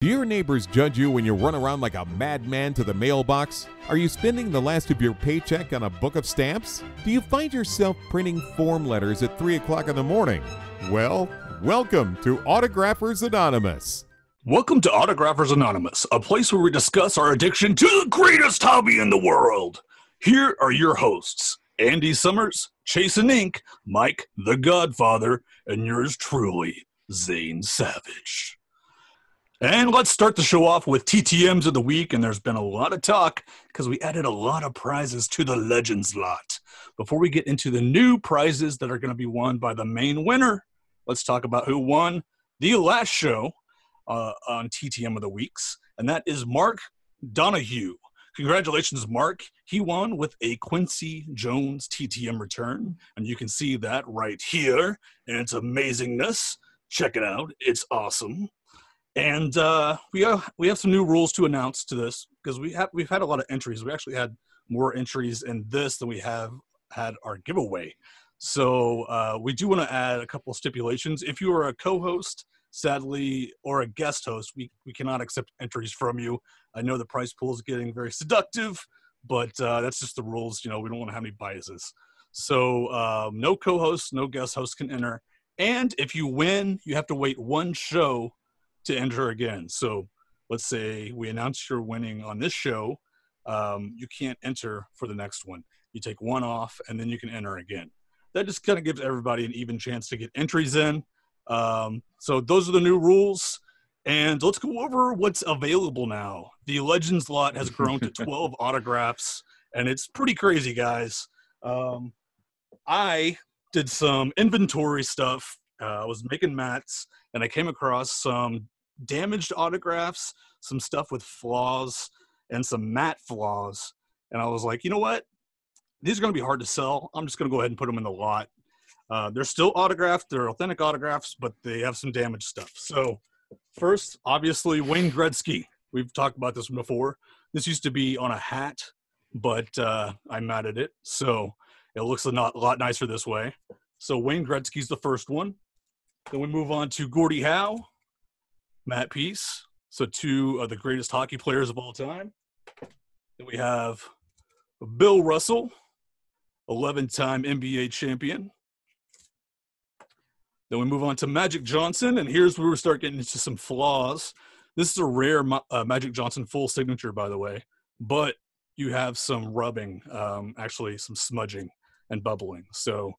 Do your neighbors judge you when you run around like a madman to the mailbox? Are you spending the last of your paycheck on a book of stamps? Do you find yourself printing form letters at 3 o'clock in the morning? Well, welcome to Autographers Anonymous. Welcome to Autographers Anonymous, a place where we discuss our addiction to the greatest hobby in the world. Here are your hosts Andy Summers, Chasing Ink, Mike the Godfather, and yours truly, Zane Savage. And let's start the show off with TTMs of the week. And there's been a lot of talk because we added a lot of prizes to the Legends lot. Before we get into the new prizes that are going to be won by the main winner, let's talk about who won the last show uh, on TTM of the weeks. And that is Mark Donahue. Congratulations, Mark. He won with a Quincy Jones TTM return. And you can see that right here. And it's amazingness. Check it out. It's awesome. And uh, we have we have some new rules to announce to this because we have we've had a lot of entries. We actually had more entries in this than we have had our giveaway. So uh, we do want to add a couple stipulations. If you are a co-host, sadly, or a guest host, we, we cannot accept entries from you. I know the price pool is getting very seductive, but uh, that's just the rules. You know, we don't want to have any biases. So um, no co-hosts, no guest hosts can enter. And if you win, you have to wait one show to enter again. So let's say we announce you're winning on this show, um, you can't enter for the next one. You take one off and then you can enter again. That just kind of gives everybody an even chance to get entries in. Um, so those are the new rules. And let's go over what's available now. The Legends lot has grown to 12 autographs, and it's pretty crazy, guys. Um, I did some inventory stuff. Uh, I was making mats, and I came across some damaged autographs, some stuff with flaws, and some matte flaws. And I was like, you know what? These are going to be hard to sell. I'm just going to go ahead and put them in the lot. Uh, they're still autographed, they're authentic autographs, but they have some damaged stuff. So, first, obviously, Wayne Gretzky. We've talked about this before. This used to be on a hat, but uh, I matted it. So, it looks a lot, a lot nicer this way. So, Wayne Gretzky's the first one. Then we move on to Gordie Howe, mat piece. So two of the greatest hockey players of all time. Then we have Bill Russell, 11-time NBA champion. Then we move on to Magic Johnson, and here's where we start getting into some flaws. This is a rare uh, Magic Johnson full signature, by the way, but you have some rubbing, um, actually some smudging and bubbling. So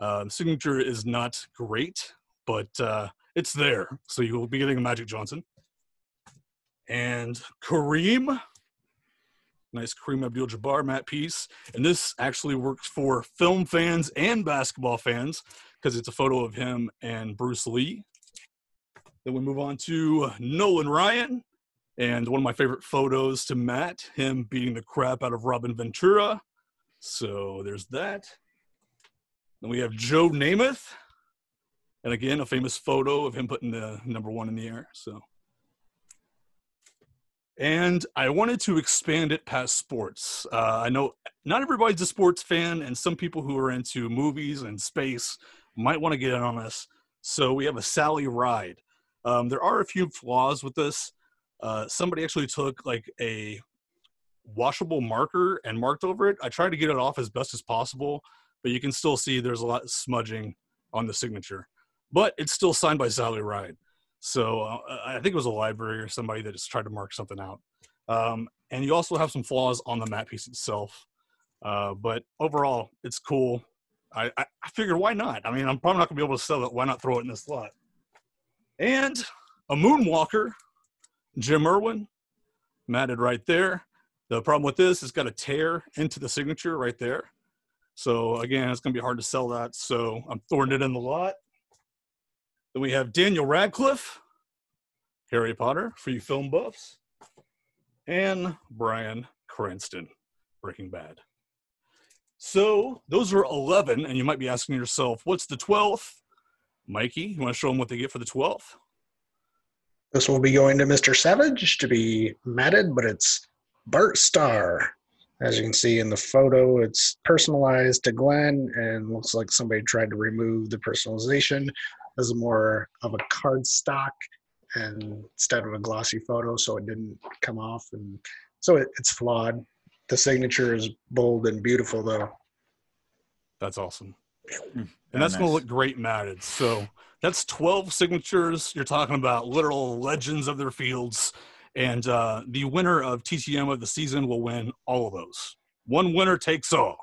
uh, the signature is not great, but uh, it's there. So you will be getting a Magic Johnson. And Kareem, nice Kareem Abdul Jabbar, mat piece. And this actually works for film fans and basketball fans because it's a photo of him and Bruce Lee. Then we move on to Nolan Ryan. And one of my favorite photos to Matt, him beating the crap out of Robin Ventura. So there's that. Then we have Joe Namath and again a famous photo of him putting the number one in the air so. And i wanted to expand it past sports. Uh, i know not everybody's a sports fan and some people who are into movies and space might want to get in on this. So we have a sally ride. Um, there are a few flaws with this. Uh, somebody actually took like a washable marker and marked over it. I tried to get it off as best as possible but you can still see there's a lot of smudging on the signature but it's still signed by Sally Ride. So uh, I think it was a library or somebody that just tried to mark something out. Um, and you also have some flaws on the mat piece itself. Uh, but overall, it's cool. I, I, I figured why not? I mean, I'm probably not going to be able to sell it. Why not throw it in this lot? And a Moonwalker, Jim Irwin, matted right there. The problem with this is got a tear into the signature right there. So again, it's going to be hard to sell that. So I'm throwing it in the lot. Then we have Daniel Radcliffe, Harry Potter for you film buffs, and Bryan Cranston, Breaking Bad. So those are 11, and you might be asking yourself, what's the 12th? Mikey, you want to show them what they get for the 12th? This will be going to Mr. Savage to be matted, but it's Bart Starr. As you can see in the photo, it's personalized to Glenn and looks like somebody tried to remove the personalization as more of a card stock and instead of a glossy photo, so it didn't come off, and so it, it's flawed. The signature is bold and beautiful, though. That's awesome. And that's going to look great matted. So that's 12 signatures. You're talking about literal legends of their fields. And uh, the winner of TTM of the season will win all of those. One winner takes all.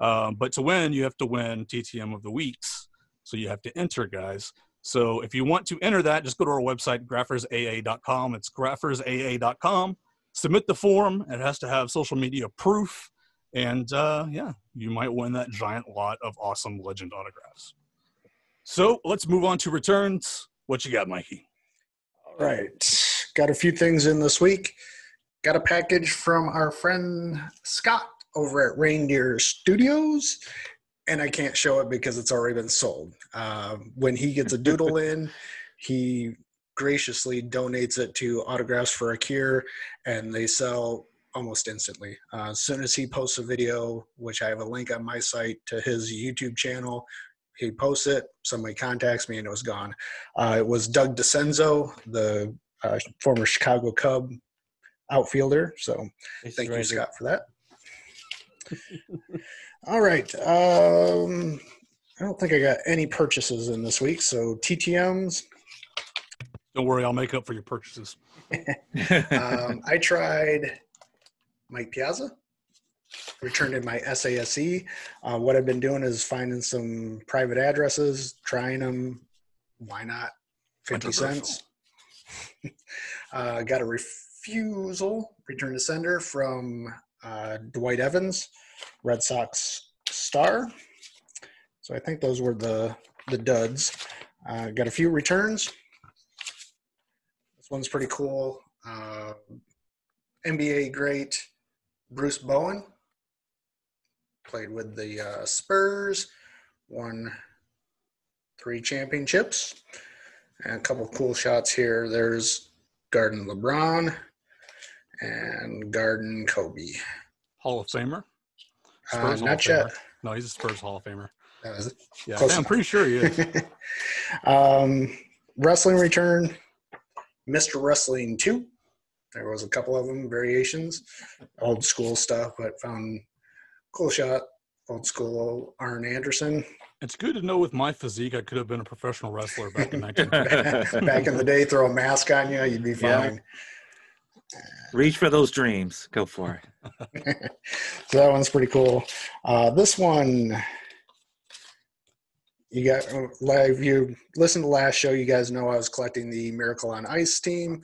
Um, but to win, you have to win TTM of the weeks. So you have to enter, guys. So if you want to enter that, just go to our website, graphersaa.com. It's graphersaa.com. Submit the form. It has to have social media proof. And uh, yeah, you might win that giant lot of awesome legend autographs. So let's move on to returns. What you got, Mikey? All right. Got a few things in this week. Got a package from our friend Scott over at Reindeer Studios, and I can't show it because it's already been sold. Uh, when he gets a doodle in, he graciously donates it to Autographs for a Cure, and they sell almost instantly. Uh, as soon as he posts a video, which I have a link on my site to his YouTube channel, he posts it, somebody contacts me, and it was gone. Uh, it was Doug Dascenzo, the uh, former Chicago Cub outfielder. So thank you, Scott, for that. All right. Um, I don't think I got any purchases in this week. So TTMs. Don't worry, I'll make up for your purchases. Um, I tried Mike Piazza. Returned in my SASE. Uh, what I've been doing is finding some private addresses, trying them. Why not? 50 cents. uh, got a refusal, return to sender from uh, Dwight Evans, Red Sox star. So I think those were the the duds. Uh, got a few returns. This one's pretty cool. Uh, NBA great Bruce Bowen played with the uh, Spurs, won three championships, and a couple cool shots here. There's Garden LeBron and Garden Kobe. Hall of Famer? Uh, not yet. Famer. No, he's a Spurs Hall of Famer. That was it. Yeah, Close I'm pretty sure he is. um, wrestling return, Mr. Wrestling 2. There was a couple of them, variations, old school stuff, but found cool shot, old school Arn Anderson. It's good to know with my physique, I could have been a professional wrestler back in 19. Back in the day, throw a mask on you, you'd be Yeah. Reach for those dreams. Go for it. So that one's pretty cool. Uh, this one, you got live. You listened to last show. You guys know I was collecting the Miracle on Ice team.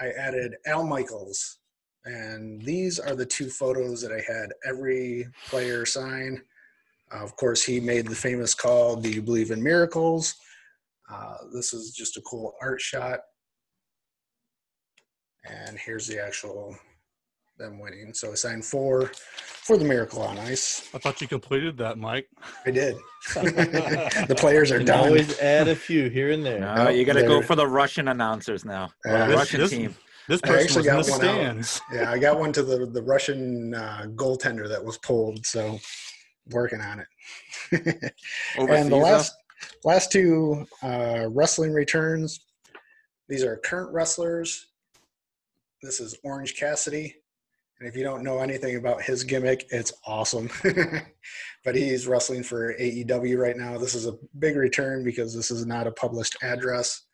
I added Al Michaels, and these are the two photos that I had every player sign. Uh, of course, he made the famous call, "Do you believe in miracles?" Uh, this is just a cool art shot, and here's the actual them winning. So I signed four for the Miracle on Ice. I thought you completed that, Mike. I did. the players are You can done. always add a few here and there. No, you got to go for the Russian announcers now. Uh, the This- Russian this- team. This I person actually was in got the one out. Yeah, I got one to the the Russian uh, goaltender that was pulled. So working on it. And the last last two uh, wrestling returns. These are current wrestlers. This is Orange Cassidy, and if you don't know anything about his gimmick, it's awesome. but he's wrestling for AEW right now. This is a big return because this is not a published address.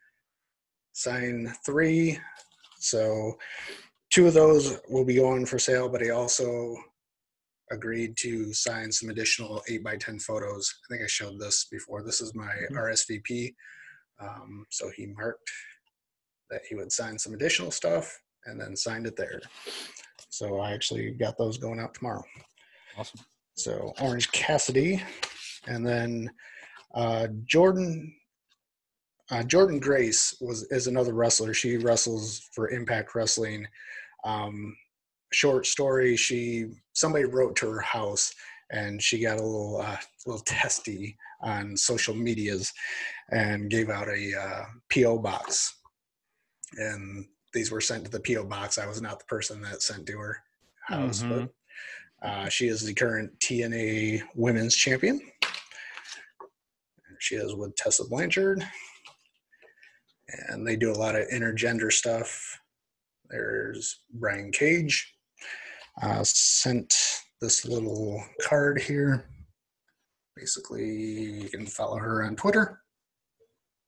Sign three, so two of those will be going for sale. But he also agreed to sign some additional 8 by 10 photos. I think I showed this before. This is my Mhm. RSVP. Um, so he marked that he would sign some additional stuff and then signed it there. So I actually got those going out tomorrow. Awesome. So Orange Cassidy, and then uh, Jordynne. Uh, Jordynne Grace was is another wrestler. She wrestles for Impact Wrestling. Um, short story: She somebody wrote to her house, and she got a little uh, little testy on social medias, and gave out a uh, PO box, and these were sent to the PO box. I was not the person that sent to her house, Mhm. but uh, she is the current TNA Women's Champion. She is with Tessa Blanchard. and they do a lot of intergender stuff. There's Brian Cage. Uh, sent this little card here. Basically, you can follow her on Twitter,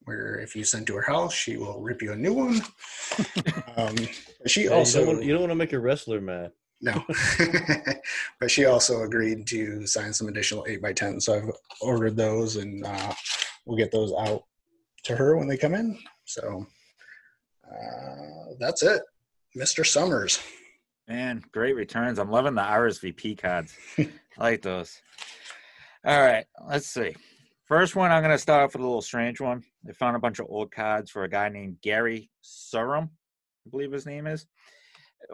where if you send to her house, she will rip you a new one. um, she Yeah, also you, don't want, you don't want to make a wrestler mad. no, but she also agreed to sign some additional eight by ten. So I've ordered those, and uh, we'll get those out to her when they come in. So uh, that's it, Mr. Summers. Man, great returns. I'm loving the RSVP cards. I like those. All right, let's see. First one, I'm going to start off with a little strange one. I found a bunch of old cards for a guy named Gary Surum, I believe his name is.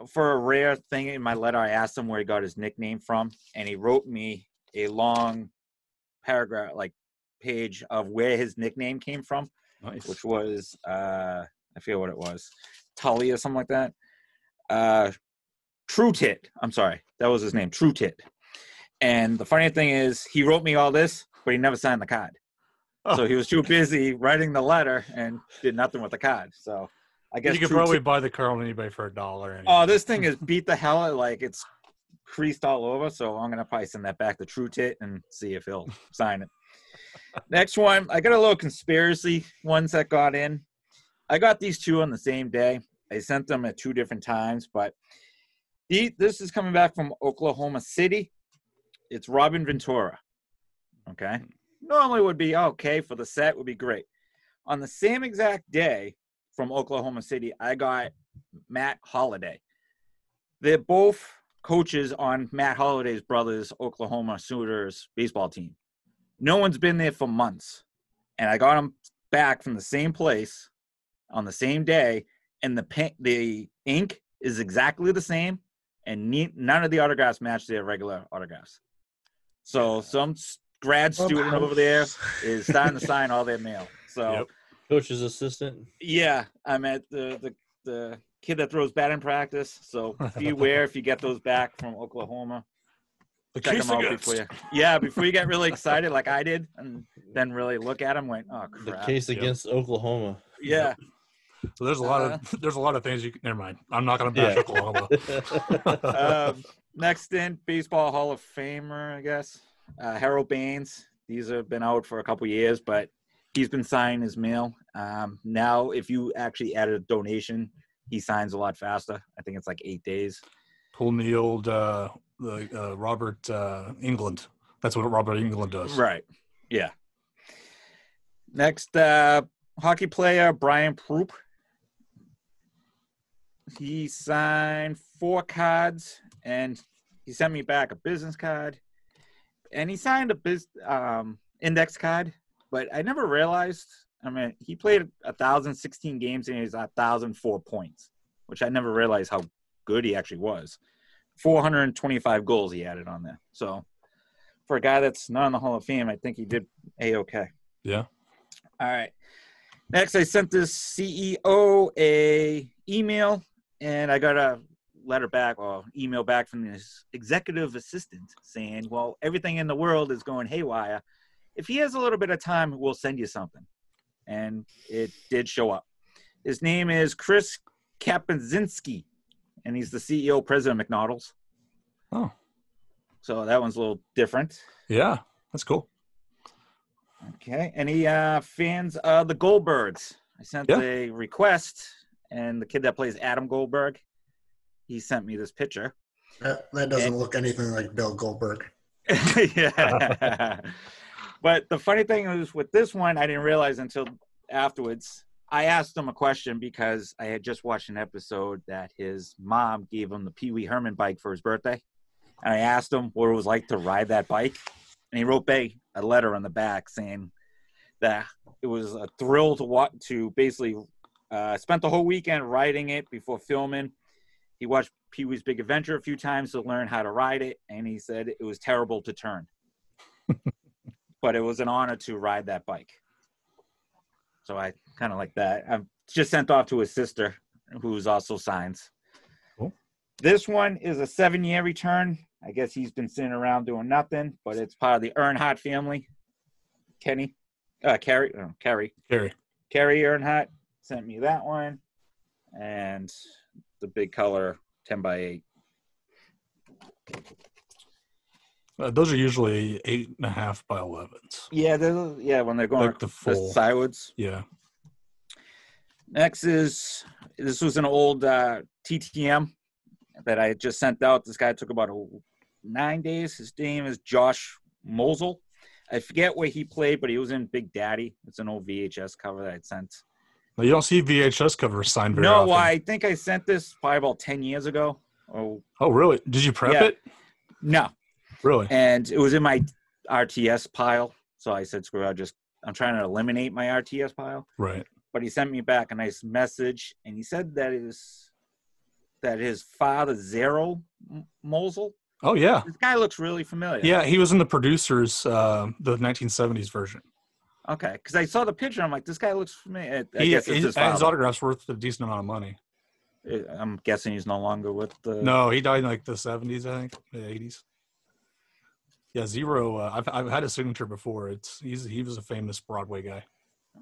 For a rare thing in my letter, I asked him where he got his nickname from, and he wrote me a long paragraph, like page of where his nickname came from Nice. which was uh I forget what it was, Tully or something like that. Uh True Tit. I'm sorry, that was his name, True Tit. And the funny thing is, he wrote me all this, but he never signed the card. So he was too busy writing the letter and did nothing with the card. So I guess you could probably Tit- buy the car on eBay for a dollar. Oh, this thing is beat the hell out. Like it's creased all over. So I'm gonna probably send that back to True Tit and see if he'll sign it. Next one, I got a little conspiracy ones that got in. I got these two on the same day. I sent them at two different times, but the, this is coming back from Oklahoma City. It's Robin Ventura. Okay. Hmm. Normally would be okay for the set, would be great. On the same exact day from Oklahoma City, I got Matt Holliday. They're both coaches on Matt Holliday's brothers, Oklahoma Sooners baseball team. No one's been there for months. And I got them back from the same place on the same day. And the paint, the ink is exactly the same. And ne- none of the autographs match their regular autographs. So some grad student over there is starting to sign all their mail. So Yep. Coach's assistant. yeah, I'm at the the the kid that throws batting practice. So beware if you get those back from Oklahoma. The Check case them out against. before you. Yeah, before you get really excited like I did, and then really look at them. Went, oh The crap. case Yep. against Oklahoma. Yeah, So there's a lot of there's a lot of things you. Can, never mind. I'm not going to bash Yeah. Oklahoma. um, next in baseball Hall of Famer, I guess. Uh, Harold Baines. These have been out for a couple years, but he's been signing his mail. Um, now, if you actually add a donation, he signs a lot faster. I think it's like eight days. Pulling the old uh, the uh, Robert uh, Englund. That's what Robert Englund does. Right. Yeah. Next, uh, hockey player Brian Propp. He signed four cards and he sent me back a business card. And he signed a biz um, index card, but I never realized. I mean, he played a thousand sixteen games and he's a thousand four points, which I never realized how good he actually was. Four hundred and twenty-five goals he added on there. So for a guy that's not in the Hall of Fame, I think he did a okay. Yeah. All right. Next, I sent this CEO a email, and I got a letter back or email back from his executive assistant saying, "Well, everything in the world is going haywire. If he has a little bit of time, we'll send you something." And it did show up. His name is Chris Kempczinski, and he's the CEO president of McDonald's. Oh. So that one's a little different. Yeah, that's cool. Okay. Any uh, fans of the Goldbergs? I sent Yeah. a request, and the kid that plays Adam Goldberg, he sent me this picture. That, that doesn't look anything like Bill Goldberg. yeah. but the funny thing is with this one, I didn't realize until afterwards. I asked him a question because I had just watched an episode that his mom gave him the Pee Wee Herman bike for his birthday. And I asked him what it was like to ride that bike. And he wrote back a letter on the back saying that it was a thrill to watch, to basically uh, spent the whole weekend riding it before filming. He watched Pee Wee's Big Adventure a few times to learn how to ride it, and he said it was terrible to turn. but it was an honor to ride that bike. So I kind of like that. I've just sent off to his sister, who's also signs. Cool. This one is a seven year return. I guess he's been sitting around doing nothing, but it's part of the Earnhardt family. Kenny, uh, Kerry, uh, Kerry, Gary. Kerry Earnhardt. sent me that one, and the big color 10 by 8. Uh, those are usually eight and a half by elevens. Yeah, they're, yeah, when they're going Like the the full- sidewards. Yeah. Next is this was an old uh, TTM that I just sent out. This guy took about a, nine days. His name is Josh Mostel. I forget where he played, but he was in Big Daddy. It's an old VHS cover that I'd sent. You don't see VHS covers signed very no, often. I think I sent this probably about ten years ago. Oh Oh, really? Did you prep Yeah. it? no, Really? and it was in my RTS pile. So I said, "Screw! it, I'll just I'm trying to eliminate my RTS pile." Right. but he sent me back a nice message and he said that his that his father Zero Mostel Oh, yeah. this guy looks really familiar Yeah, he was in the producers, uh, the 1970s version. Okay because i saw the picture i'm like this guy looks familiar i He, guess it's his, his, autograph's worth a decent amount of money. Uh, i'm guessing he's no longer with the No, he died in like the 70s, I think, the 80s. Yeah, Zero. Uh, I've I've had a signature before. It's he's he was a famous Broadway guy.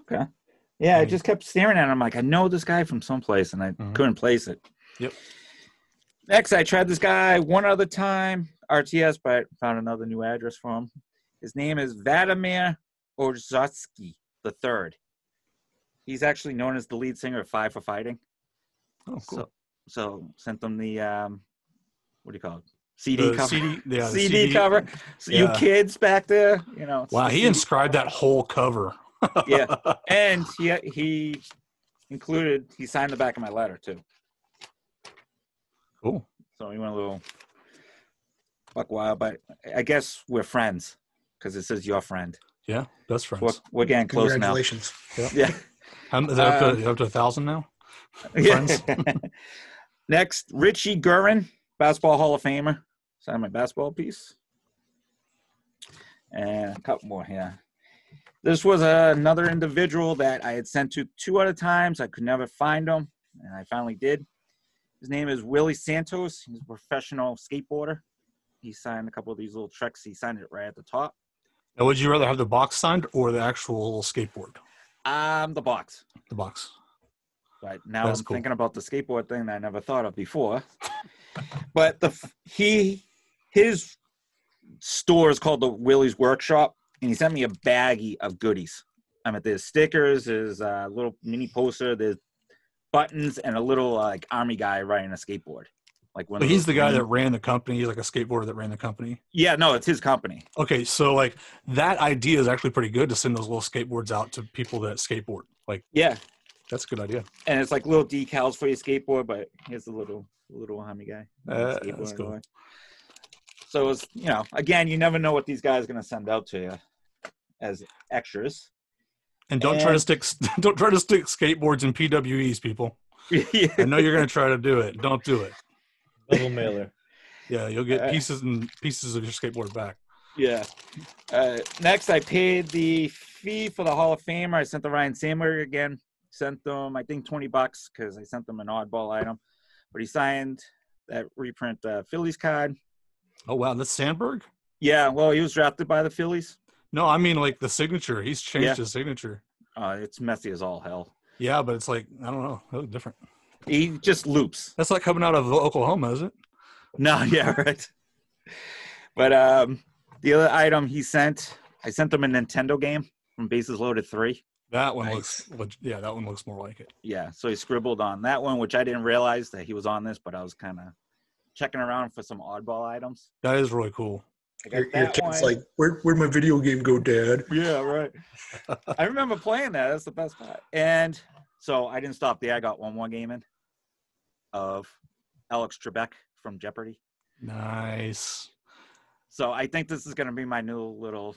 okay yeah i just kept staring at him I'm like i know this guy from someplace and i Mhm. couldn't place it Yep. next i tried this guy one other time rts but found another new address for him his name is vladimir Ondrasik the third he's actually known as the lead singer of five for fighting Oh, cool. So, so sent them the um, what do you call it? CD The cover. CD, yeah, the CD, cover. So you kids back there, you know. Wow, he CD. inscribed that whole cover. Yeah. and he he included he signed the back of my letter too. cool. So he went a little buck wild, but I guess we're friends because it says your friend. Yeah, best We're, friends. we're getting close now. Congratulations. Yeah. How, is that up, Um, to, up to a thousand now? Friends. Next, Richie Guerin, basketball Hall of Famer. Sign my basketball piece. And a couple more here. This was another individual that I had sent to two other times. I could never find him, and I finally did. His name is Willy Santos. He's a professional skateboarder. He signed a couple of these little tricks. He signed it right at the top. Now, would you rather have the box signed or the actual skateboard? Um, the box. The box. But now That's I'm cool. thinking about the skateboard thing that I never thought of before. but the he his store is called the Willy's Workshop, and he sent me a baggie of goodies. I mean, there's stickers, there's a little mini poster, there's buttons, and a little like army guy riding a skateboard. Like one. But of he's the guy that ran the company. He's like a skateboarder that ran the company. Yeah, no, it's his company. Okay, so like that idea is actually pretty good to send those little skateboards out to people that skateboard. Like Yeah, that's a good idea. and it's like little decals for your skateboard, but here's a little little army guy. Uh, that's cool. guy. So it's you know, again, you never know what these guys are gonna send out to you as extras. And don't try to stick don't try to stick skateboards in PWEs, people. I know you're gonna try to do it. Don't do it. Double mailer. Yeah, you'll get Uh, pieces and pieces of your skateboard back. yeah. Uh, next, I paid the fee for the Hall of Famer. I sent the Ryne Sandberg again. Sent them, I think, twenty bucks because I sent them an oddball item. But he signed that reprint uh, Phillies card. Oh wow, that's Sandberg? Yeah, well, he was drafted by the Phillies. No, I mean like the signature. He's changed Yeah. his signature. Uh, it's messy as all hell. Yeah, but it's like I don't know, they look different. He just loops. That's like coming out of Oklahoma, is it? No, yeah, right. But um, the other item he sent, I sent him a Nintendo game from Bases Loaded Three. That one Nice. looks yeah, that one looks more like it. Yeah, so he scribbled on that one, which I didn't realize that he was on this, but I was kind of checking around for some oddball items. That is really cool. I got Your, your kid's one. like, where, where'd my video game go, Dad? yeah, right. I remember playing that. That's the best part. And so I didn't stop there. I got one more game in of Alex Trebek from Jeopardy. Nice. So I think this is going to be my new little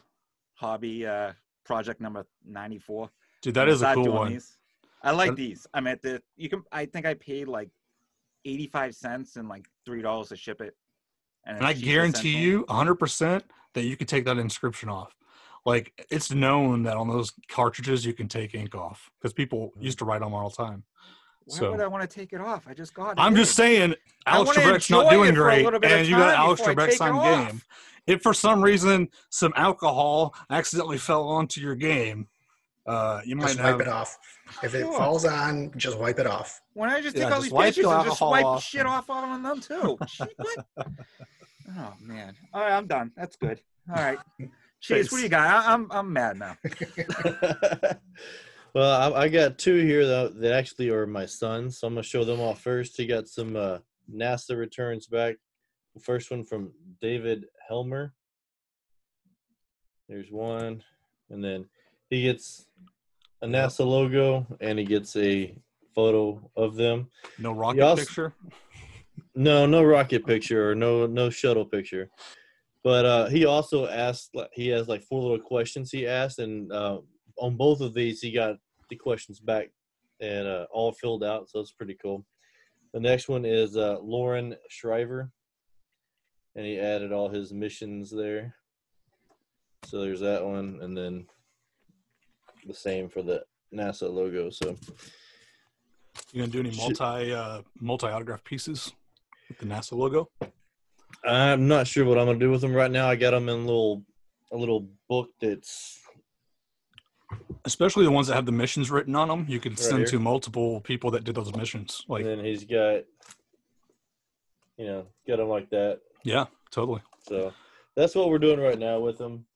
hobby uh, project number 94. Dude, that is a cool one. these. I like these. I mean, the you can. I think I paid like 85 cents and like three dollars to ship it. And it's I guarantee you 100% that you could take that inscription off. Like it's known that on those cartridges you can take ink off because people used to write on them all the time. Why so- would I want to take it off? I just got it. I'm in. just saying, Alex Trebek's not doing it for a great, little bit of and you got Alex before I Trebek take off. game. If for some reason some alcohol accidentally fell onto your game, Uh, you might Just have. wipe it off. If it Sure. falls on, just wipe it off. Why don't I just Yeah, take all just these pictures the and just wipe off. shit off on them too? What? Oh man. All right, I'm done. That's good. All right. Chase, what do you got? I, I'm I'm mad now. well, I, I got two here that, that actually are my sons, so I'm gonna show them off first. He got some uh, NASA returns back. The first one from David Helmer. There's one, and then he gets a NASA logo, and he gets a photo of them. No rocket also- picture. No, no rocket picture or no no shuttle picture. But uh, he also asked. He has like four little questions he asked, and uh, on both of these, he got the questions back and uh, all filled out. So it's pretty cool. The next one is uh, Loren Shriver, and he added all his missions there. So there's that one, and then the same for the NASA logo. So You gonna do any multi uh, multi autograph pieces with the NASA logo? I'm not sure what I'm gonna do with them right now. I got them in a little a little book that's Especially the ones that have the missions written on them. You can send here. to multiple people that did those missions. Like, and then he's got you know got them like that. yeah, totally. So that's what we're doing right now with them.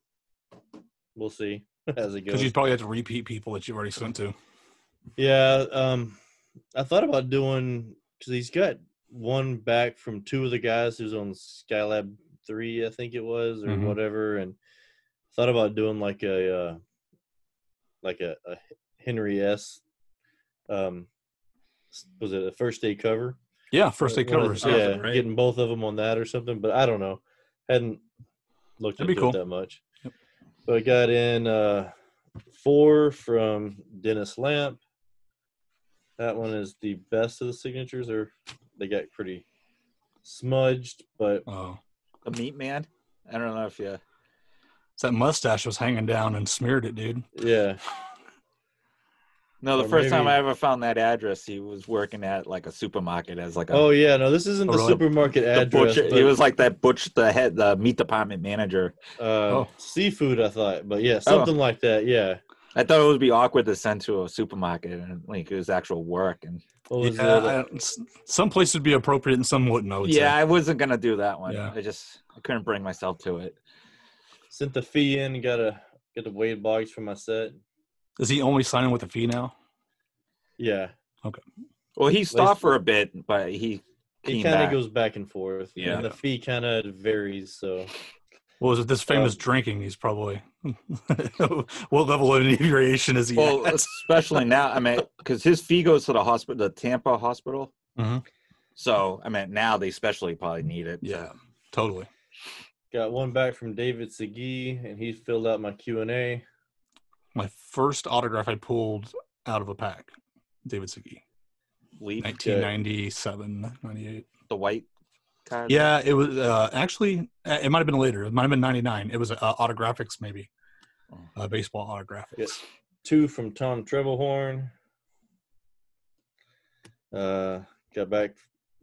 We'll see as it goes. Because you probably have to repeat people that you've already sent to. Yeah, um, I thought about doing because he's got one back from two of the guys who's on Skylab three, I think it was, or Mhm. whatever, and thought about doing like a uh, like a, a Henry S. Um, was it a first day cover? Yeah, first day One of- covers. Yeah, Yeah. right. getting both of them on that or something, but I don't know. Hadn't looked That'd be into cool. it that much. Yep. So I got in uh, four from Dennis Lamp. That one is the best of the signatures, or they got pretty smudged, but Oh, The meat man. I don't know if you. That mustache was hanging down and smeared it, dude. yeah, No, the Or first time I ever found that address, he was working at like a supermarket as like a Oh yeah, no, this isn't Oh, the supermarket the address. butcher. but, He was like that butch, the head, the meat department manager. uh, Oh. seafood, I thought, but yeah, something like that. Yeah. I thought it would be awkward to send to a supermarket and like it was actual work. And Yeah? I- some places would be appropriate and some wouldn't. I would yeah, say. I wasn't gonna do that one. Yeah. I just I couldn't bring myself to it. Sent the fee in, got a get the Wade Boggs for my set. Is he only signing with the fee now? Yeah, Okay. Well, he stopped for a bit, but he he kind of goes back and forth. Yeah. and the fee kind of varies. So Well, is it this famous Um, drinking? He's probably what level of inebriation is he Well, at? especially now, I mean, because his fee goes to the hospital, the Tampa hospital. Mhm. So, I mean, now they especially probably need it. Yeah, totally. Got one back from David Segui, and he filled out my Q and A. My first autograph I pulled out of a pack, David Segui, Leaf, 1997, 98. the white card. Yeah, it was uh, actually, uh, it might have been later. It might have been 99. It was uh, autographics, maybe. Oh. Uh, baseball autographics. Yes. Two from Tom Trebelhorn. Uh, got back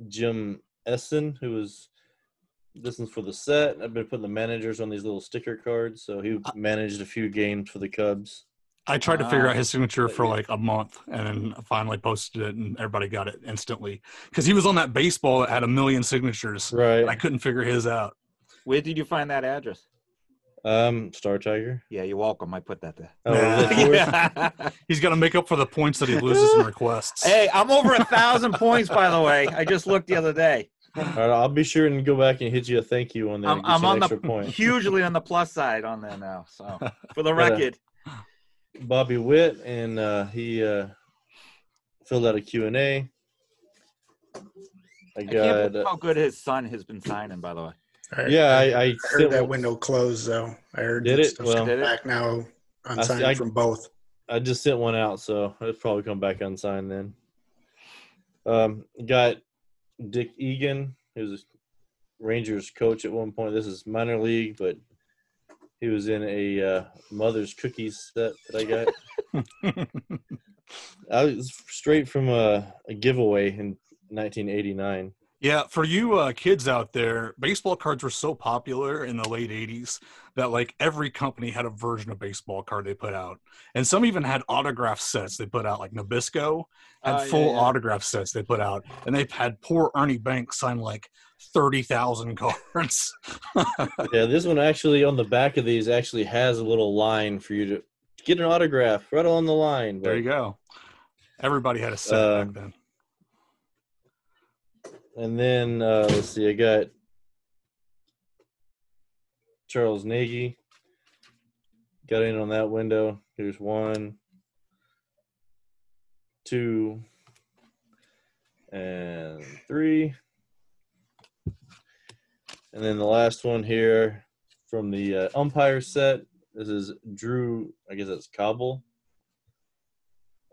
Jim Essian, who was this is for the set. I've been putting the managers on these little sticker cards, so he managed a few games for the Cubs. I tried to figure Ah. out his signature for like a month and then finally posted it and everybody got it instantly. Because he was on that baseball that had a million signatures. Right. and I couldn't figure his out. Where did you find that address? Um, Star Tiger. Yeah, you're welcome. I put that there. Oh, Nah. is it yours? Yeah. He's got to make up for the points that he loses in requests. hey, I'm over a thousand points, by the way. I just looked the other day. All right, I'll be sure and go back and hit you a thank you on there. I'm, I'm on the point. hugely on the plus side on there now. So, for the Yeah. record, Bobby Witt, and uh, he uh, filled out a Q and A. I I can't got believe how good his son has been signing. By the way, All right. yeah, I, I, I heard sent that one- window closed though. I heard Did it? stuff's Well- coming Did it? back now unsigned I- from both. I just sent one out, so it'll probably come back unsigned then. Um, got Dick Egan, who was a Rangers coach at one point. This is minor league, but he was in a uh, mother's cookies set that I got. I was straight from a, a giveaway in 1989. Yeah, for you uh, kids out there, baseball cards were so popular in the late 80s that like every company had a version of baseball card they put out. And some even had autograph sets they put out, like Nabisco had yeah, full yeah. autograph sets they put out. And they had poor Ernie Banks sign like 30,000 cards. Yeah, this one actually on the back of these actually has a little line for you to get an autograph right on the line. there you go. Everybody had a set Uh, back then. And then uh, let's see, I got Charles Nagy. Got in on that window. Here's one, two, and three. And then the last one here from the uh, umpire set. This is Drew, I guess that's Coble.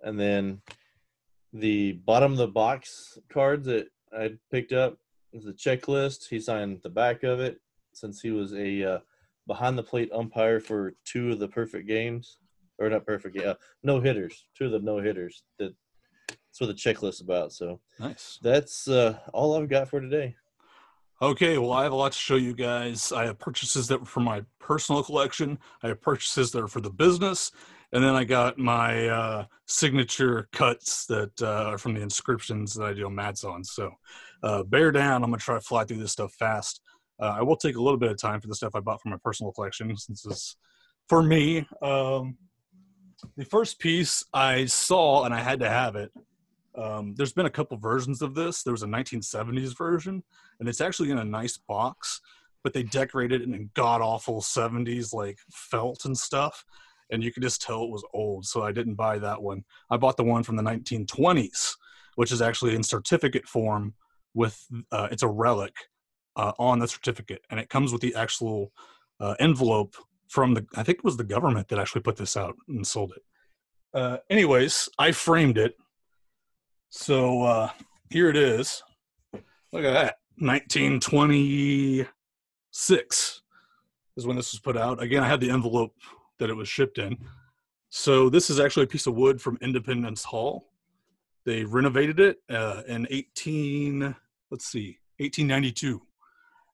And then the bottom of the box cards that I picked up a checklist. He signed the back of it since he was a uh, behind the plate umpire for two of the perfect games, or not perfect, yeah, no hitters, two of the no hitters. That that's what the checklist about. So Nice. that's uh, all I've got for today. Okay, well, I have a lot to show you guys. I have purchases that were for my personal collection. I have purchases that are for the business, and then I got my uh, signature cuts that uh, are from the inscriptions that I do on Madzon. So, uh, bear down. I'm gonna try to fly through this stuff fast. Uh, I will take a little bit of time for the stuff I bought for my personal collection, since it's for me. Um, the first piece I saw, and I had to have it. Um, there's been a couple versions of this. There was a 1970s version and it's actually in a nice box, but they decorated it in god awful 70s like felt and stuff. And you could just tell it was old. So I didn't buy that one. I bought the one from the 1920s, which is actually in certificate form with uh, it's a relic uh, on the certificate. And it comes with the actual uh, envelope from the, I think it was the government that actually put this out and sold it. Uh, anyways, I framed it. So uh, here it is. Look at that. 1926 is when this was put out. Again, I had the envelope that it was shipped in. So this is actually a piece of wood from Independence Hall. They renovated it uh, in 18, let's see, 1892.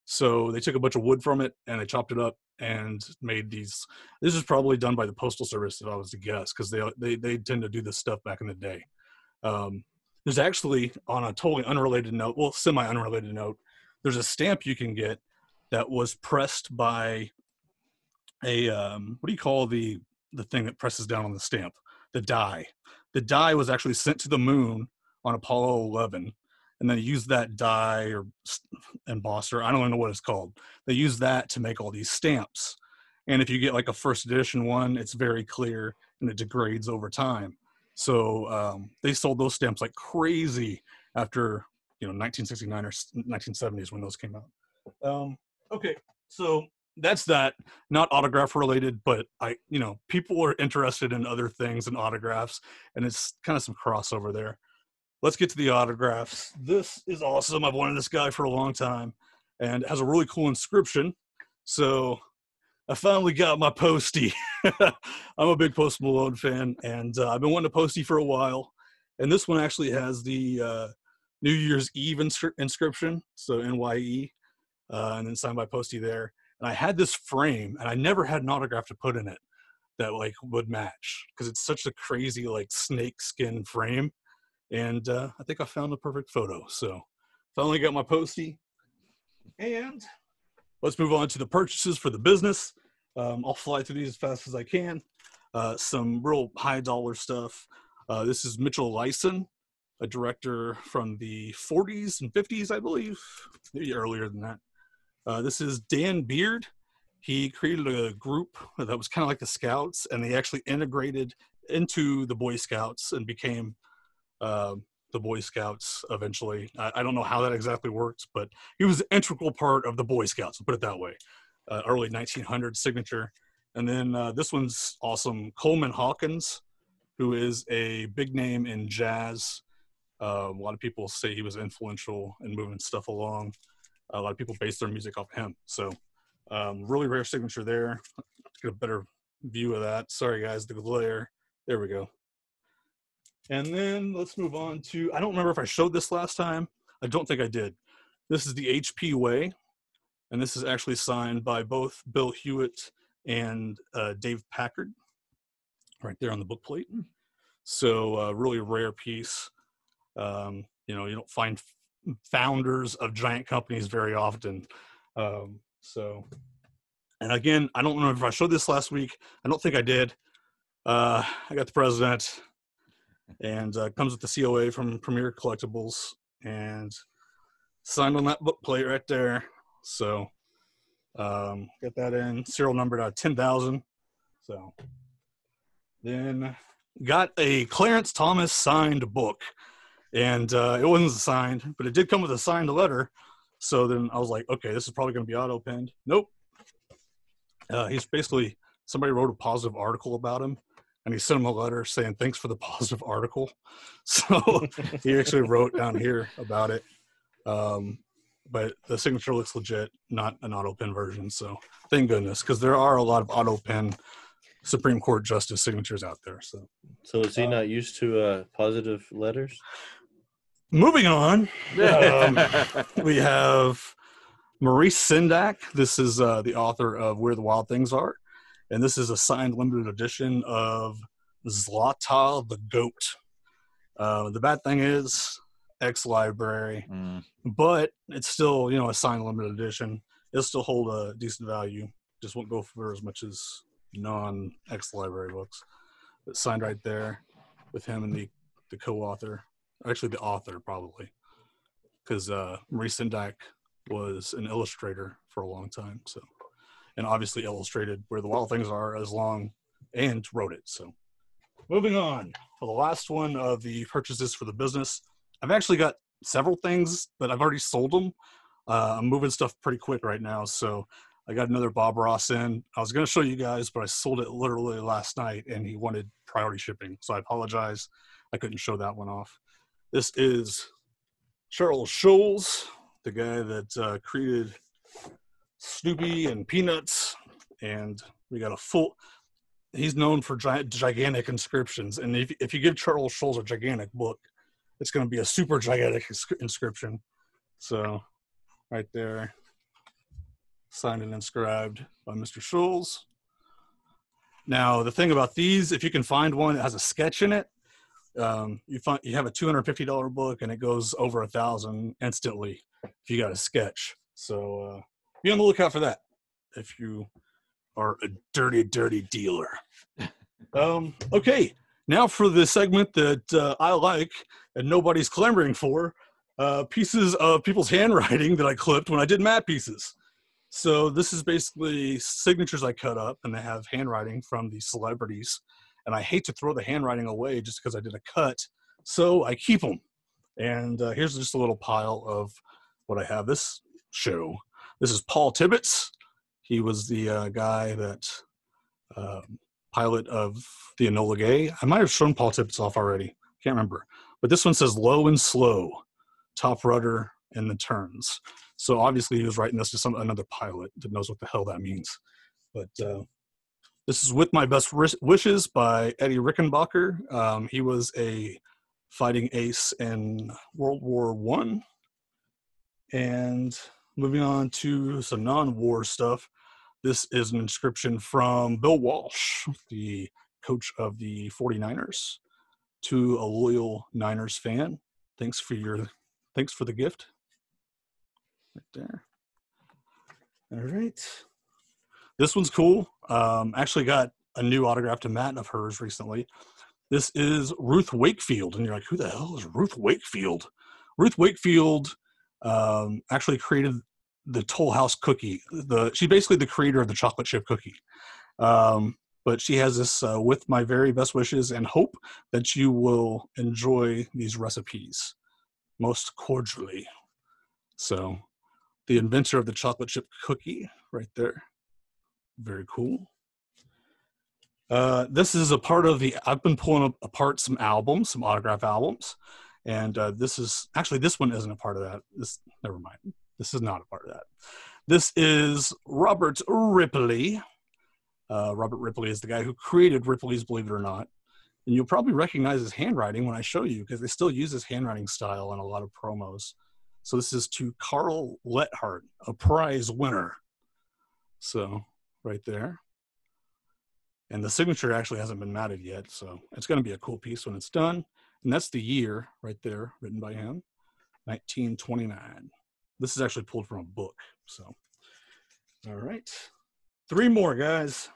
So they took a bunch of wood from it and they chopped it up and made these. This is probably done by the postal service, if I was to guess, because they, they they tend to do this stuff back in the day. Um, there's actually on a totally unrelated note, well, semi unrelated note, there's a stamp you can get that was pressed by a um, what do you call the the thing that presses down on the stamp? The die. The die was actually sent to the moon on Apollo 11, and they used that die or embosser. I don't even know what it's called. They use that to make all these stamps. And if you get like a first edition one, it's very clear and it degrades over time. So um, they sold those stamps like crazy after you know 1969 or s- 1970s when those came out. Um, okay, so that's that. Not autograph related, but I you know people are interested in other things and autographs, and it's kind of some crossover there. Let's get to the autographs. This is awesome. I've wanted this guy for a long time, and it has a really cool inscription. So I finally got my postie. I'm a big Post Malone fan, and uh, I've been wanting a postie for a while. And this one actually has the uh, New Year's Eve inscri- inscription, so NYE, uh, and then signed by postie there. And I had this frame, and I never had an autograph to put in it that like would match because it's such a crazy like snake skin frame. And uh, I think I found the perfect photo. So finally got my Posty, and let's move on to the purchases for the business. Um, I'll fly through these as fast as I can. Uh, some real high dollar stuff. Uh, this is Mitchell Leisen, a director from the 40s and 50s, I believe, maybe earlier than that. Uh, this is Dan Beard. He created a group that was kind of like the Scouts, and they actually integrated into the Boy Scouts and became uh, the Boy Scouts eventually. I, I don't know how that exactly works, but he was an integral part of the Boy Scouts, put it that way. Uh, early 1900s signature. And then uh, this one's awesome. Coleman Hawkins, who is a big name in jazz. Uh, a lot of people say he was influential in moving stuff along. A lot of people base their music off of him. So, um, really rare signature there. Get a better view of that. Sorry, guys, the glare. There we go. And then let's move on to I don't remember if I showed this last time. I don't think I did. This is the HP Way, and this is actually signed by both Bill Hewlett and uh, Dave Packard, right there on the book plate. So, uh, really rare piece. Um, you know, you don't find founders of giant companies very often. Um, so, and again, I don't know if I showed this last week. I don't think I did. Uh, I got the president, and uh, comes with the COA from Premier Collectibles, and signed on that book plate right there. So, um, get that in serial numbered out ten thousand. So, then got a Clarence Thomas signed book, and uh, it wasn't signed, but it did come with a signed letter. So then I was like, okay, this is probably going to be auto penned. Nope. Uh, he's basically somebody wrote a positive article about him, and he sent him a letter saying thanks for the positive article. So he actually wrote down here about it. Um, but the signature looks legit, not an auto pen version. So thank goodness, because there are a lot of auto pen Supreme Court justice signatures out there. So So is he not used to uh, positive letters? Moving on, um, we have Maurice Sendak. This is uh, the author of Where the Wild Things Are, and this is a signed limited edition of Zlateh the Goat. Uh, the bad thing is X Library, Mm. but it's still you know a signed limited edition. It'll still hold a decent value. Just won't go for as much as non X Library books. But signed right there with him and the the co-author, actually the author probably, because uh, Maurice Sendak was an illustrator for a long time. So, and obviously illustrated where the wild things are as long and wrote it. So, moving on for the last one of the purchases for the business. I've actually got several things, but I've already sold them. Uh, I'm moving stuff pretty quick right now, so I got another Bob Ross in. I was going to show you guys, but I sold it literally last night, and he wanted priority shipping, so I apologize. I couldn't show that one off. This is Charles Schulz, the guy that uh, created Snoopy and Peanuts, and we got a full. He's known for gi- gigantic inscriptions, and if if you give Charles Schulz a gigantic book, it's going to be a super gigantic ins- inscription. So, right there, signed and inscribed by Mr. Schulz. Now, the thing about these, if you can find one that has a sketch in it, um, you find you have a two hundred fifty dollar book and it goes over a thousand instantly if you got a sketch. So uh, be on the lookout for that if you are a dirty, dirty dealer. um, okay, now for the segment that uh, I like and nobody's clamoring for uh, pieces of people's handwriting that I clipped when I did mat pieces. So this is basically signatures I cut up, and they have handwriting from the celebrities. And I hate to throw the handwriting away just because I did a cut, so I keep them. And uh, here's just a little pile of what I have. This show. This is Paul Tibbets. He was the uh, guy that um, pilot of the Enola Gay. I might have shown Paul Tibbets off already. Can't remember. But this one says low and slow, top rudder and the turns. So obviously he was writing this to some another pilot that knows what the hell that means. But uh, this is with my best wishes by Eddie Rickenbacker. Um, he was a fighting ace in World War One. And moving on to some non-war stuff, this is an inscription from Bill Walsh, the coach of the 49ers, to a loyal Niners fan. Thanks for your thanks for the gift. Right there. All right. This one's cool. Um, actually got a new autograph to Matt of hers recently. This is Ruth Wakefield. And you're like, who the hell is Ruth Wakefield? Ruth Wakefield um, actually created the Toll House cookie. The she's basically the creator of the chocolate chip cookie. Um, but she has this uh, with my very best wishes and hope that you will enjoy these recipes most cordially. So, the inventor of the chocolate chip cookie, right there. Very cool. Uh, this is a part of the. I've been pulling apart some albums, some autograph albums, and uh, this is actually this one isn't a part of that. This never mind. This is not a part of that. This is Robert Ripley. Uh, Robert Ripley is the guy who created Ripley's Believe It or Not, and you'll probably recognize his handwriting when I show you because they still use his handwriting style in a lot of promos. So this is to Carl Lethart, a prize winner. So right there. And the signature actually hasn't been matted yet, so it's going to be a cool piece when it's done. And that's the year right there, written by him, 1929. This is actually pulled from a book. So, all right, three more guys.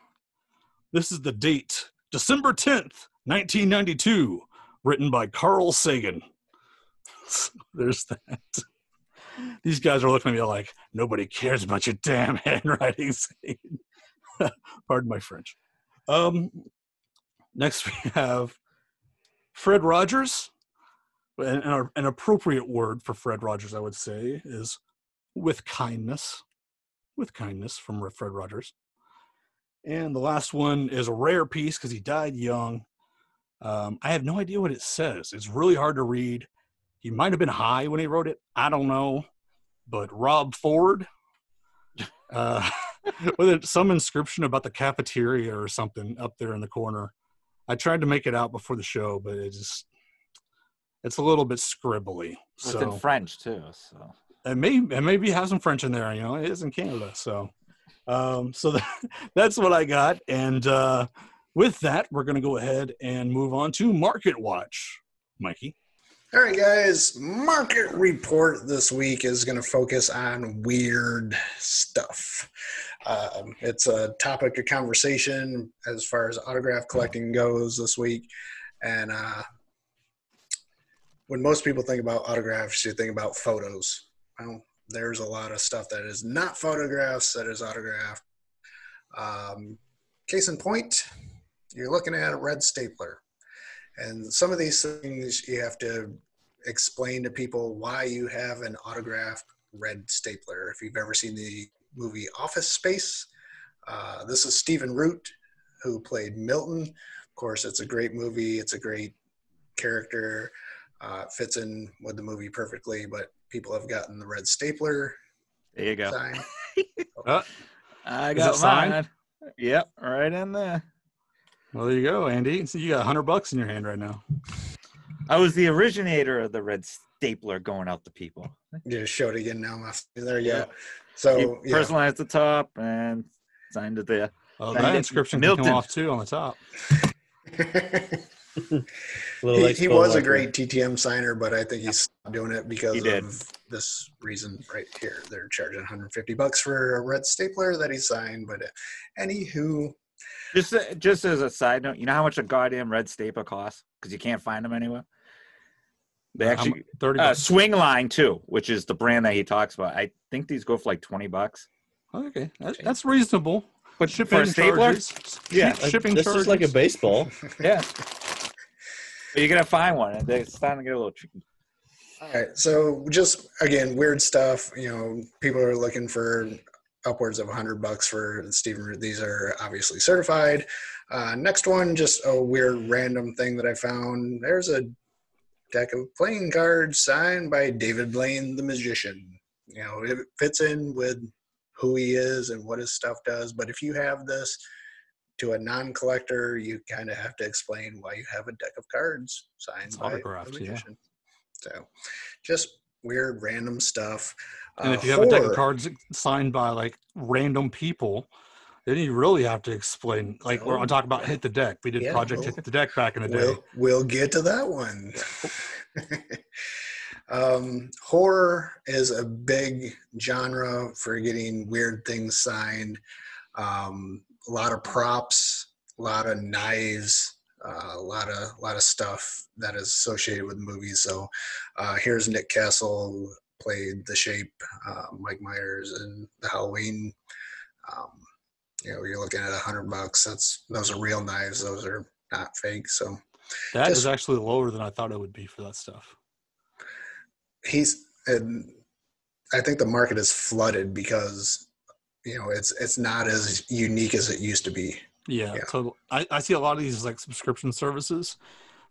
This is the date, December 10th, 1992, written by Carl Sagan. There's that. These guys are looking at me like, nobody cares about your damn handwriting. Sagan." Pardon my French. Um, next we have Fred Rogers. An, an, appropriate word for Fred Rogers, I would say, is with kindness. With kindness from Fred Rogers. And the last one is a rare piece because he died young. Um, I have no idea what it says. It's really hard to read. He might have been high when he wrote it. I don't know. But Rob Ford, uh, with it, some inscription about the cafeteria or something up there in the corner. I tried to make it out before the show, but it just it's a little bit scribbly. It's in French too. So and maybe and maybe have some French in there. You know, it is in Canada, so um, so that, that's what I got. And uh, with that, we're going to go ahead and move on to Market Watch, Mikey. All right, guys. Market report this week is going to focus on weird stuff. Um, it's a topic of conversation as far as autograph collecting goes this week. And uh, when most people think about autographs, you think about photos. Well, there's a lot of stuff that is not photographs that is autographed. Um, case in point, you're looking at a red stapler. And some of these things you have to explain to people why you have an autographed red stapler. If you've ever seen the movie Office Space, uh, this is Stephen Root, who played Milton. Of course, it's a great movie, it's a great character, uh, fits in with the movie perfectly, but people have gotten the red stapler there you go. sign. Uh, I got it signed? mine. Yep, right in there. Well, there you go, Andy. So you got hundred bucks in your hand right now. I was the originator of the red stapler going out to people. Just show it again now. There you Yeah. go. So, You yeah. personalized the top and signed it there. Oh, That that is inscription can Milton. come off too on the top. He, he was a like great TTM signer, but I think he's doing it because He did. of this reason right here. They're charging 150 bucks for a red stapler that he signed. But uh, anywho, Just uh, just as a side note, you know how much a goddamn red staple costs because you can't find them anywhere. They How actually mu- thirty. uh. Swingline too, which is the brand that he talks about. I think these go for like twenty bucks. okay, that's, that's reasonable. But Shipping for a stapler, charges. Yeah. Like, shipping this charges. is like a baseball. yeah. But you're gonna find one, and it's starting to get a little tricky. all right. So just again, weird stuff. You know, people are looking for upwards of 100 bucks for Stephen. Root. These are obviously certified. Uh, next one, just a weird random thing that I found. There's a deck of playing cards signed by David Blaine, the magician. You know, it fits in with who he is and what his stuff does. But if you have this to a non-collector, you kind of have to explain why you have a deck of cards signed It's by the autographed, yeah. magician. So, just weird, random stuff. And Uh, if you have a deck of cards signed by like random people, then you really have to explain. Like we're Oh, on talk about hit the deck. We did Yeah, Project well, Hit the Deck back in the day. We'll, we'll get to that one. um, horror is a big genre for getting weird things signed. Um, a lot of props, a lot of knives, uh, a lot of a lot of stuff that is associated with movies. So uh, here's Nick Castle played the Shape, uh, Mike Myers, and the Halloween. Um, you know, you're looking at a hundred bucks. That's those are real knives. Those are not fake. So That is just- actually lower than I thought it would be for that stuff. he's and I think the market is flooded because you know it's it's not as unique as it used to be. Yeah, Yeah. so I, I see a lot of these like subscription services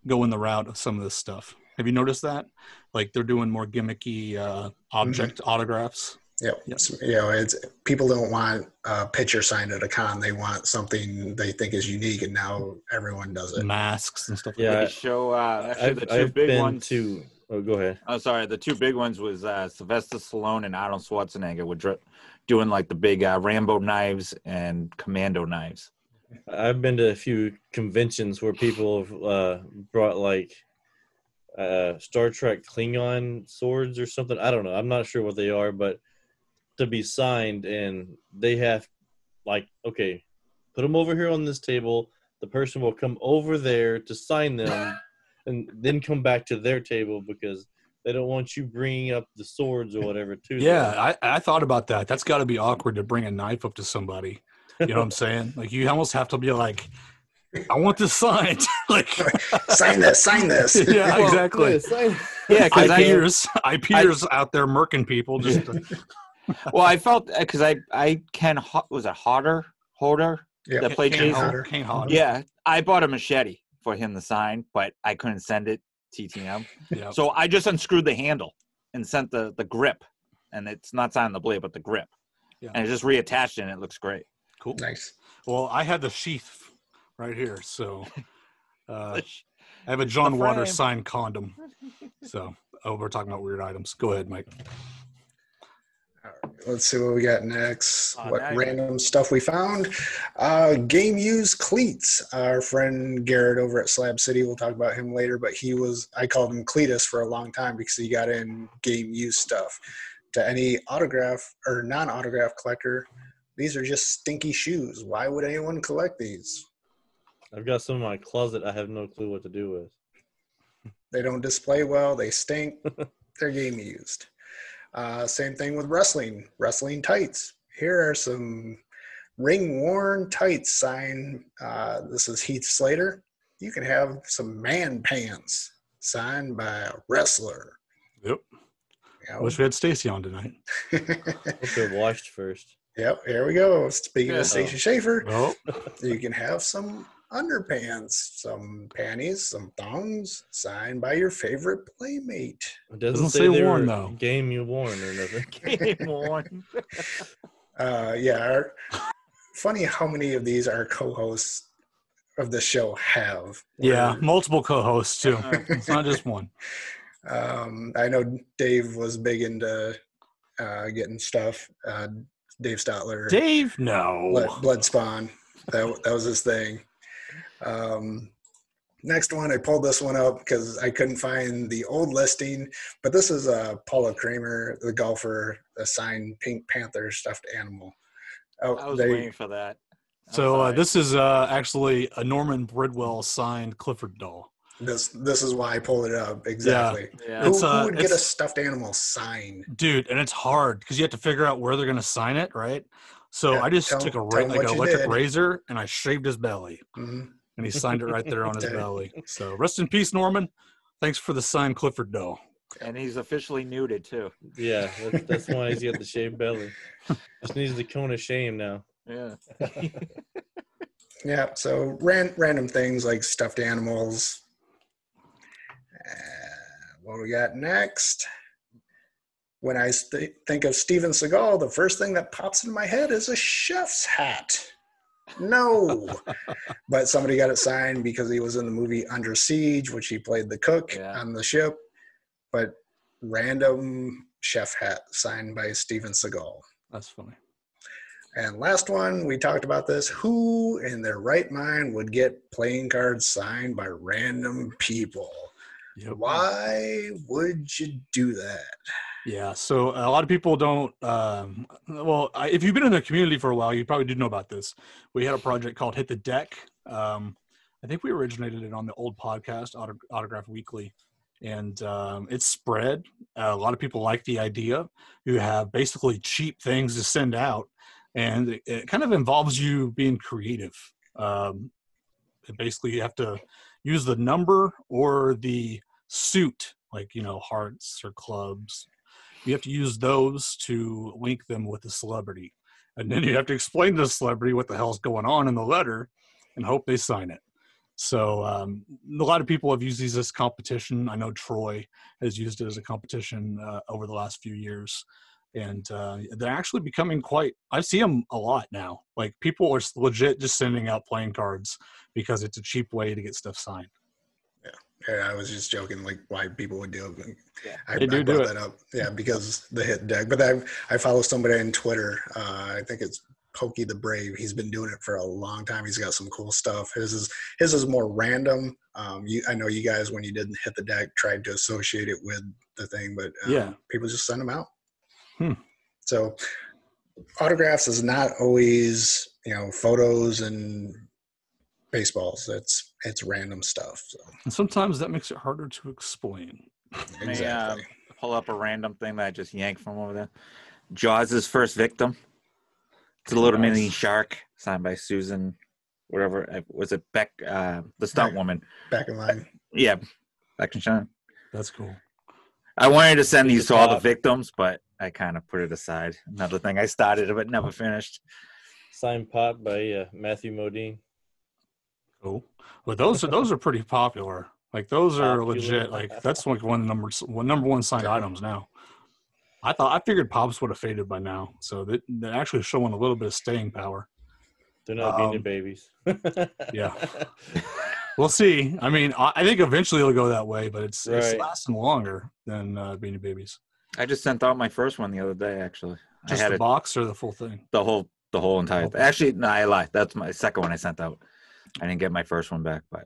go in the route of some of this stuff. Have you noticed that? Like they're doing more gimmicky uh, object autographs. Yep. Yep. It's- you know, it's people don't want a picture signed at a con. They want something they think is unique, and now everyone does it. masks and stuff Yeah, like that. show uh, actually I've, the 2 I've big been ones. to Oh, go ahead. Oh, sorry. The two big ones was uh, Sylvester Stallone and Arnold Schwarzenegger were dri- doing like the big uh, Rambo knives and Commando knives. I've been to a few conventions where people have uh, brought like uh, Star Trek Klingon swords or something. I don't know. I'm not sure what they are, but to be signed, and they have like, okay, put them over here on this table. The person will come over there to sign them, and then come back to their table because they don't want you bringing up the swords or whatever. To them. Yeah, I, I thought about that. That's got to be awkward to bring a knife up to somebody. You know what I'm saying? Like you almost have to be like, I want this signed. like, sign this, sign this. yeah, Well, exactly. yeah, sign- Yeah, because I IPers, IPers out there murking people. Just to- well, I felt uh, because I I can Ho- was it hotter holder Yep. that played Kane Jason. Hodder, Kane Hodder. Yeah, I bought a machete for him to sign, but I couldn't send it TTM. yeah. So I just unscrewed the handle and sent the the grip, and it's not signing the blade, but the grip, Yeah. and it just reattached it, and it looks great. Cool. Nice. Well, I had the sheath right here, so uh, I have a John the Waters signed condom. So, oh, we're talking about weird items. Go ahead, Mike. All right, let's see what we got next. Oh, what now you- random stuff we found? Uh, game used cleats. Our friend Garrett over at Slab City. We'll talk about him later, but he was I called him Cletus for a long time because he got in game used stuff. To any autograph or non-autograph collector, these are just stinky shoes. Why would anyone collect these? I've got some in my closet. I have no clue what to do with. They don't display well. They stink. They're game used. Uh, same thing with wrestling. Wrestling tights. Here are some ring worn tights. Signed. Uh, this is Heath Slater. You can have some man pants signed by a wrestler. Yep. You I know? wish we had Stacy on tonight. Hope they're washed first. yep. Here we go. Speaking Yeah. of Stacy Schaefer, Oh, you can have some underpants, some panties, some thongs signed by your favorite playmate. It doesn't, Doesn't say, say worn, though. Game you worn or nothing. Game on. Uh, yeah. Our, funny how many of these our co-hosts of the show have. yeah, Where, multiple co-hosts too. It's not just one. Um, I know Dave was big into uh, getting stuff. Uh, Dave Stotler, Dave, no. Blood, Blood Spawn. That that was his thing. Um, next one, I pulled this one up because I couldn't find the old listing, but this is uh, Paula Creamer, the golfer, a signed Pink Panther stuffed animal. Oh, I was they- waiting for that. I'm So uh, this is uh, actually a Norman Bridwell signed Clifford doll. this this is why I pulled it up exactly. yeah. Who, It's, who uh, would get a it's- stuffed animal signed? dude and it's hard because you have to figure out where they're going to sign it right so Yeah, i just tell- took a ra- like an electric did. razor and i shaved his belly Mhm. And he signed it right there on his belly so rest in peace norman thanks for the signed clifford doll and he's officially nuded too. Yeah, that's, that's why he's got the shaved belly. Just needs the cone of shame now. Yeah. Yeah, so ran, random things like stuffed animals. Uh, what we got next? When I st- think of Steven Seagal, the first thing that pops into my head is a chef's hat. No, but somebody got it signed because he was in the movie Under Siege, which he played the cook Yeah. on the ship. But random chef hat signed by Steven Seagal. that's funny And last one, we talked about this. Who in their right mind would get playing cards signed by random people? yep. Why would you do that? Yeah so a lot of people don't um, well I, if you've been in the community for a while you probably do know about this. We had a project called hit the deck um, i think we originated it on the old podcast Auto, autograph weekly and um, it's spread. Uh, a lot of people like the idea. You have basically cheap things to send out and it, it kind of involves you being creative. Um, basically you have to use the number or the suit like you know hearts or clubs you have to use those to link them with the celebrity. And then you have to explain to the celebrity what the hell's going on in the letter and hope they sign it. So um, a lot of people have used these as competition. I know troy has used it as a competition uh, over the last few years. And uh, they're actually becoming quite i see them a lot now. Like people are legit just sending out playing cards because it's a cheap way to get stuff signed Yeah, I was just joking, like why people would do it. but Yeah. I, They do I do brought it. that up. Yeah, because the hit deck. But I I follow somebody on Twitter. Uh, I think it's Pokey the Brave. He's been doing it for a long time. He's got some cool stuff. His is his is more random. Um, you, I know you guys when you didn't hit the deck tried to associate it with the thing, but um, Yeah. people just send them out. Hmm. So autographs is not always you know photos and baseballs. It's it's random stuff. So And sometimes that makes it harder to explain. May, uh, exactly. pull up a random thing that I just yanked from over there. Jaws' first victim. It's a little mini shark signed by Susan, whatever uh, was it Beck, uh, the stunt Beck. woman. Backlinie. Yeah, Beck and Sean. That's cool. I wanted to send these to all the victims, but I kind of put it aside. Another thing I started but never finished. Signed pop by uh, Matthew Modine. Cool. But those are those are pretty popular. Like those are Popular. legit. Like that's like one number one number one signed items now. I thought I figured pops would have faded by now, so they, they're actually showing a little bit of staying power. They're not being Um, your babies. yeah. We'll see. I mean, I, I think eventually it'll go that way, but it's it's lasting longer than uh, Beanie Babies. I just sent out my first one the other day. Actually, Just I had the it, box or the full thing. the whole the whole entire. Okay. Thing. Actually, no, I lied. That's my second one I sent out. I didn't get my first one back, but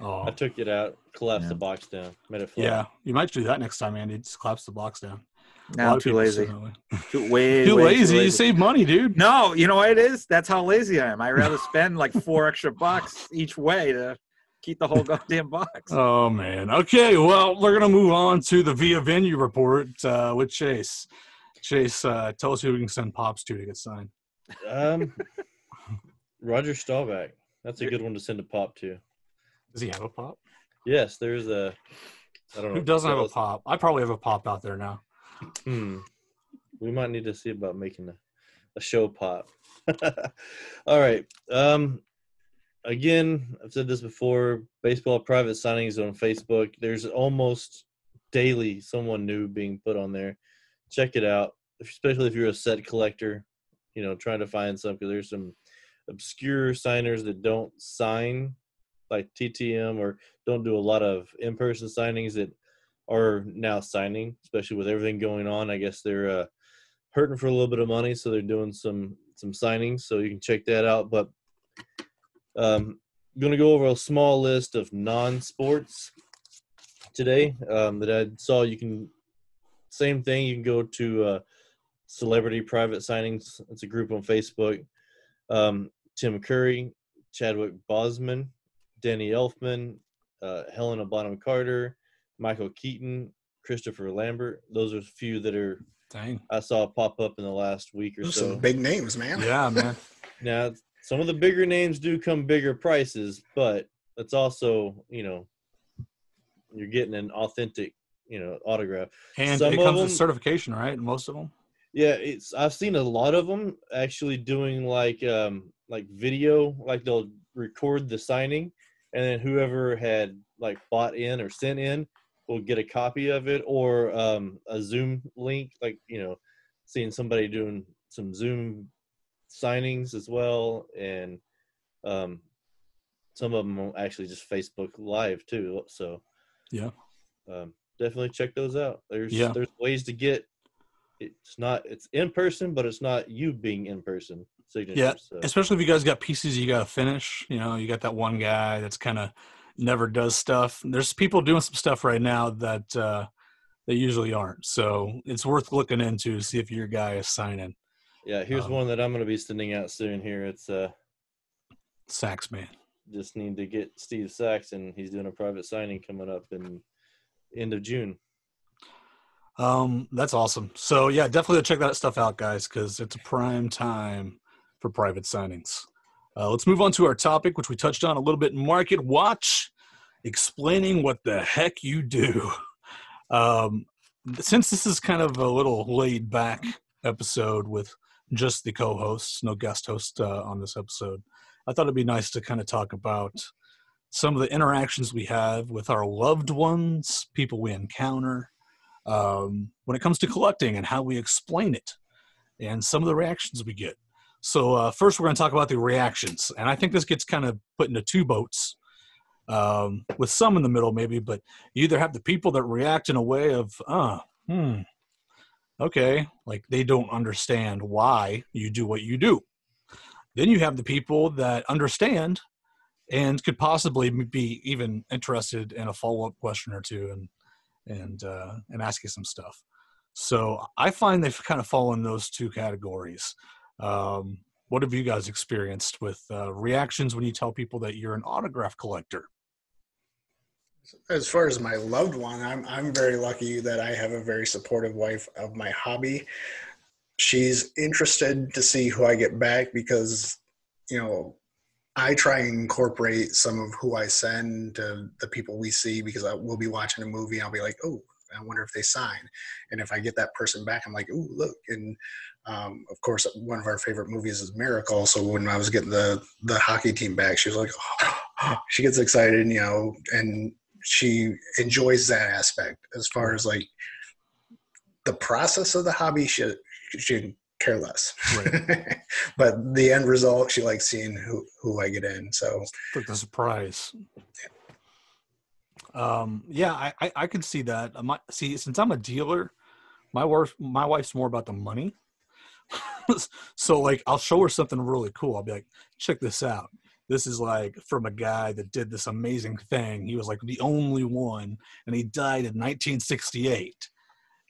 Oh, I took it out, collapsed Yeah. the box down, made it flat. yeah. You might do that next time, Andy. Just collapse the box down. A lot now too lazy. say that way. Too, way, Too lazy. You save money, dude. No, you know what it is? That's how lazy I am. I rather spend like four extra bucks each way to keep the whole goddamn box. Oh man. Okay. Well, we're gonna move on to the via venue report uh, with Chase. Chase, uh, tell us who we can send pops to to get signed. Um, Roger Staubach. That's a good one to send a pop to. Does he have a pop? Yes, there's a. I don't know. Who doesn't have a pop? I probably have a pop out there now. Hmm. We might need to see about making a, a show pop. All right. Um again, I've said this before, baseball private signings on Facebook. There's almost daily someone new being put on there. Check it out, especially if you're a set collector, you know, trying to find some because there's some obscure signers that don't sign like TTM or don't do a lot of in-person signings that are now signing, especially with everything going on. I guess they're uh, hurting for a little bit of money, so they're doing some some signings. So you can check that out. But um, I'm going to go over a small list of non-sports today um, that I saw. You can same thing. You can go to uh, celebrity private signings. It's a group on Facebook. Um, Tim Curry, Chadwick Boseman, Danny Elfman, uh, Helena Bonham Carter, Michael Keaton, Christopher Lambert. Those are a few that are Dang. I saw pop up in the last week or Those so. some big names, man. Yeah, man. Now, some of the bigger names do come bigger prices, but it's also, you know, you're getting an authentic, you know, autograph. And Some it of comes with them- certification, right? Most of them. Yeah, it's I've seen a lot of them actually doing like um like video, like they'll record the signing, and then whoever had like bought in or sent in will get a copy of it or um a Zoom link, like you know, seeing somebody doing some Zoom signings as well, and um some of them actually just Facebook Live too. So Yeah. um, definitely check those out. There's Yeah. there's ways to get. It's not it's in person, but it's not you being in person signatures. Yeah, so. Especially if you guys got pieces you got to finish. You know, you got that one guy that's kind of never does stuff. There's people doing some stuff right now that uh, they usually aren't. So it's worth looking into to see if your guy is signing. yeah. Here's um, one that I'm going to be sending out soon. Here, it's uh Sax man. just need to get Steve Saxon. He's doing a private signing coming up in end of June. Um, that's awesome. So yeah, definitely check that stuff out, guys, because it's a prime time for private signings. Uh, let's move on to our topic, which we touched on a little bit. Market Watch, explaining what the heck you do. Um, since this is kind of a little laid back episode with just the co-hosts, no guest host uh, on this episode, I thought it'd be nice to kind of talk about some of the interactions we have with our loved ones, people we encounter, um, when it comes to collecting and how we explain it and some of the reactions we get. So, uh, first, we're going to talk about the reactions. And I think this gets kind of put into two boats. um, with some in the middle maybe. But you either have the people that react in a way of, uh, hmm, okay, like they don't understand why you do what you do. Then you have the people that understand and could possibly be even interested in a follow up question or two and and uh, and ask you some stuff. So I find they've kind of fallen in those two categories. Um, what have you guys experienced with uh, reactions when you tell people that you're an autograph collector? As far as my loved one, I'm I'm very lucky that I have a very supportive wife of my hobby. She's interested to see who I get back because, you know, I try and incorporate some of who I send to the people we see because I will be watching a movie. I'll be like, oh, I wonder if they sign. And if I get that person back, I'm like, oh, look. And um, of course, one of our favorite movies is Miracle. So when I was getting the the hockey team back, she was like, oh, she gets excited, you know, and she enjoys that aspect. As far as like the process of the hobby, she she care less. Right. but the end result, she likes seeing who who I get in. So like the surprise. Um, yeah, I, I, I can see that. My, see, since I'm a dealer, my wife my wife's more about the money. so like, I'll show her something really cool. I'll be like, check this out. This is like from a guy that did this amazing thing. He was like the only one, and he died in 1968.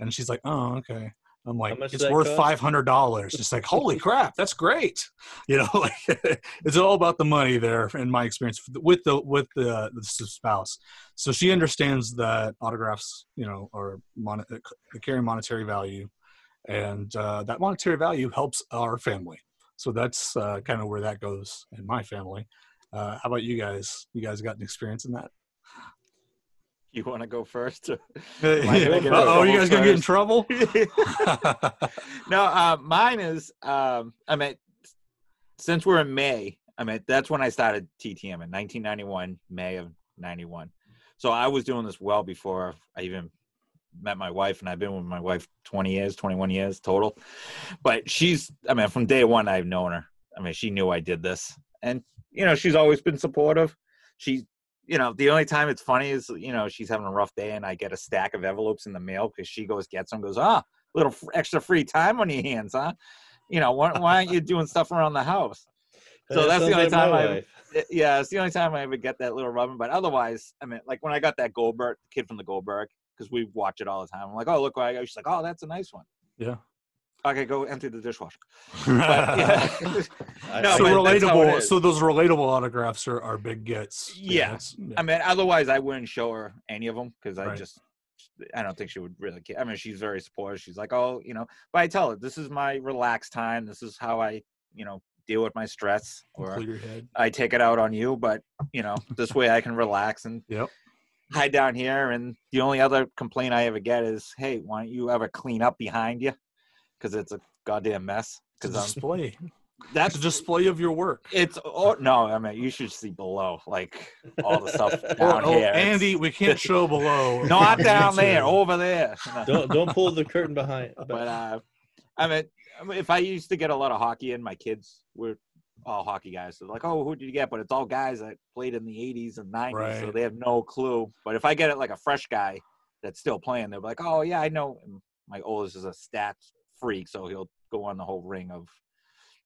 And she's like, oh, okay. I'm like, it's worth five hundred dollars. Just like, holy crap, that's great. You know, like it's all about the money there. In my experience with the with the, the spouse, so she understands that autographs, you know, are mon- uh, carry monetary value, and uh, that monetary value helps our family. So that's uh, kind of where that goes in my family. Uh, how about you guys? You guys got an experience in that? You want to go first? oh, you guys gonna get in trouble? no, uh, mine is. Um, I mean, since we're in May, I mean that's when I started TTM in 1991, May of '91. So I was doing this well before I even met my wife, and I've been with my wife 20 years, 21 years total. But she's, I mean, from day one I've known her. I mean, she knew I did this, and you know, she's always been supportive. She you know, the only time it's funny is, you know, she's having a rough day and I get a stack of envelopes in the mail because she goes, gets them, goes, ah, little extra free time on your hands, huh? You know, why, why aren't you doing stuff around the house? So that that's the only time I, yeah, it's the only time I ever get that little rubbing. But otherwise, I mean, like when I got that Goldberg, kid from the Goldberg, because we watch it all the time. I'm like, oh, look what I got. She's like, oh, that's a nice one. Yeah. Okay, go empty the dishwasher. But, yeah. no, so relatable. So those relatable autographs are, are big gets. Yeah. yeah. I mean, otherwise I wouldn't show her any of them because I right. just I don't think she would really care. I mean, she's very supportive. She's like, oh, you know, but I tell her this is my relaxed time. This is how I, you know, deal with my stress. Or I take it out on you, but you know, this way I can relax and yep. Hide down here. And the only other complaint I ever get is, hey, why don't you ever clean up behind you? because it's a goddamn mess. Because display. That's a display of your work. It's oh no, I mean you should see below, like all the stuff down oh, here. Andy, it's, we can't show below. Not down there, over there. Don't don't pull the curtain behind. But uh, I mean, if I used to get a lot of hockey and my kids were all hockey guys. So like, oh, who did you get? But it's all guys that played in the '80s and '90s, right. so they have no clue. But if I get it like a fresh guy that's still playing, they're like, oh yeah, I know. my oldest is a stats freak, so he'll go on the whole ring of,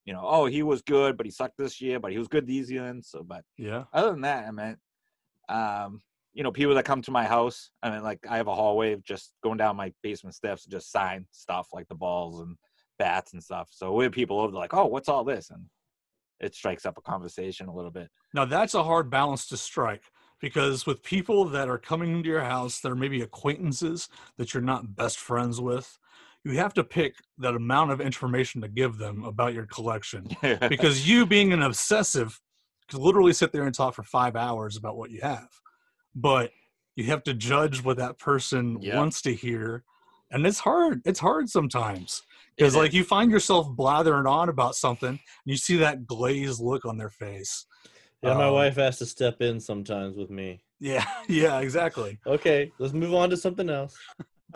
you know, oh, he was good, but he sucked this year, but he was good these years. So, but yeah, other than that, I mean, um, you know, people that come to my house, I mean, like I have a hallway of just going down my basement steps and just sign stuff like the balls and bats and stuff. So we have people over like, oh, what's all this? And it strikes up a conversation a little bit. Now that's a hard balance to strike because with people that are coming into your house that are maybe acquaintances that you're not best friends with, you have to pick that amount of information to give them about your collection because you being an obsessive could literally sit there and talk for five hours about what you have but you have to judge what that person yeah. wants to hear and it's hard it's hard sometimes because like you find yourself blathering on about something and you see that glazed look on their face yeah um, my wife has to step in sometimes with me yeah yeah exactly okay let's move on to something else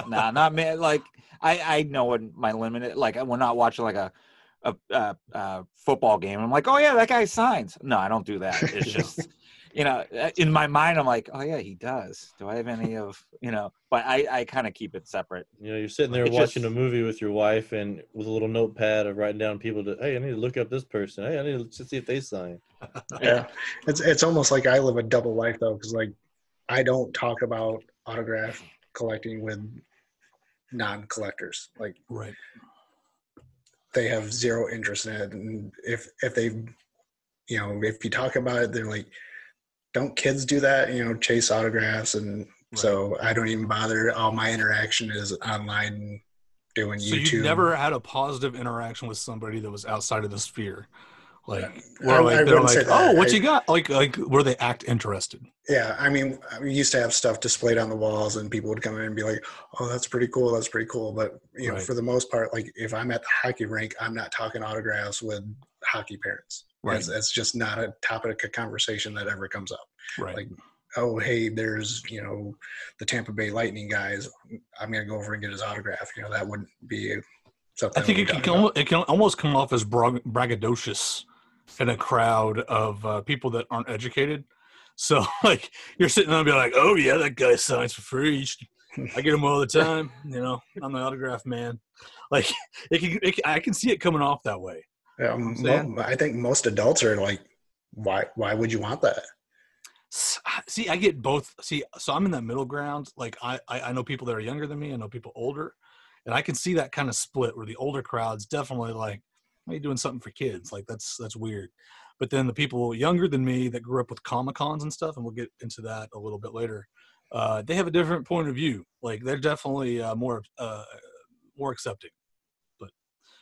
nah, not me. Like I, I know what my limit. Like we're not watching like a, a, a, a, football game. I'm like, oh yeah, that guy signs. No, I don't do that. It's just you know, uh, in my mind, I'm like, oh yeah, he does. Do I have any of you know? But I I kind of keep it separate. You know, you're sitting there It's watching just- a movie with your wife and with a little notepad of writing down people to, hey, I need to look up this person. Hey, I need to see if they sign. Yeah, it's it's almost like I live a double life though, because like I don't talk about autograph collecting with non-collectors. Like Right. they have zero interest in it, and if if they, you know, if you talk about it, they're like, "Don't kids do that?" You know, chase autographs, and so I don't even bother. All my interaction is online, doing So YouTube. you never had a positive interaction with somebody that was outside of the sphere, like I- where I like they're wouldn't say like, oh, what I- you got? Like like where they act interested. Yeah, I mean, we used to have stuff displayed on the walls, and people would come in and be like, "Oh, that's pretty cool. That's pretty cool." But you know, Right. for the most part, like if I'm at the hockey rink, I'm not talking autographs with hockey parents. Right. It's, it's just not a topic of conversation that ever comes up. Right. Like, oh, hey, there's you know the Tampa Bay Lightning guys. I'm gonna go over and get his autograph. You know, that wouldn't be something. I think it can, about. it can almost come off as brag- braggadocious in a crowd of uh, people that aren't educated. So like you're sitting there and be like, oh yeah, that guy signs for free. I get him all the time. You know, I'm the autograph man. Like it can, it can, I can see it coming off that way. Um, mo- I think most adults are like, why? Why would you want that? See, I get both. See, so I'm in that middle ground. Like I, I, I know people that are younger than me. I know people older, and I can see that kind of split where the older crowd's definitely like, are you doing something for kids?" Like that's that's weird. But then the people younger than me that grew up with comic cons and stuff, and we'll get into that a little bit later. Uh, they have a different point of view. Like they're definitely uh, more uh, more accepting.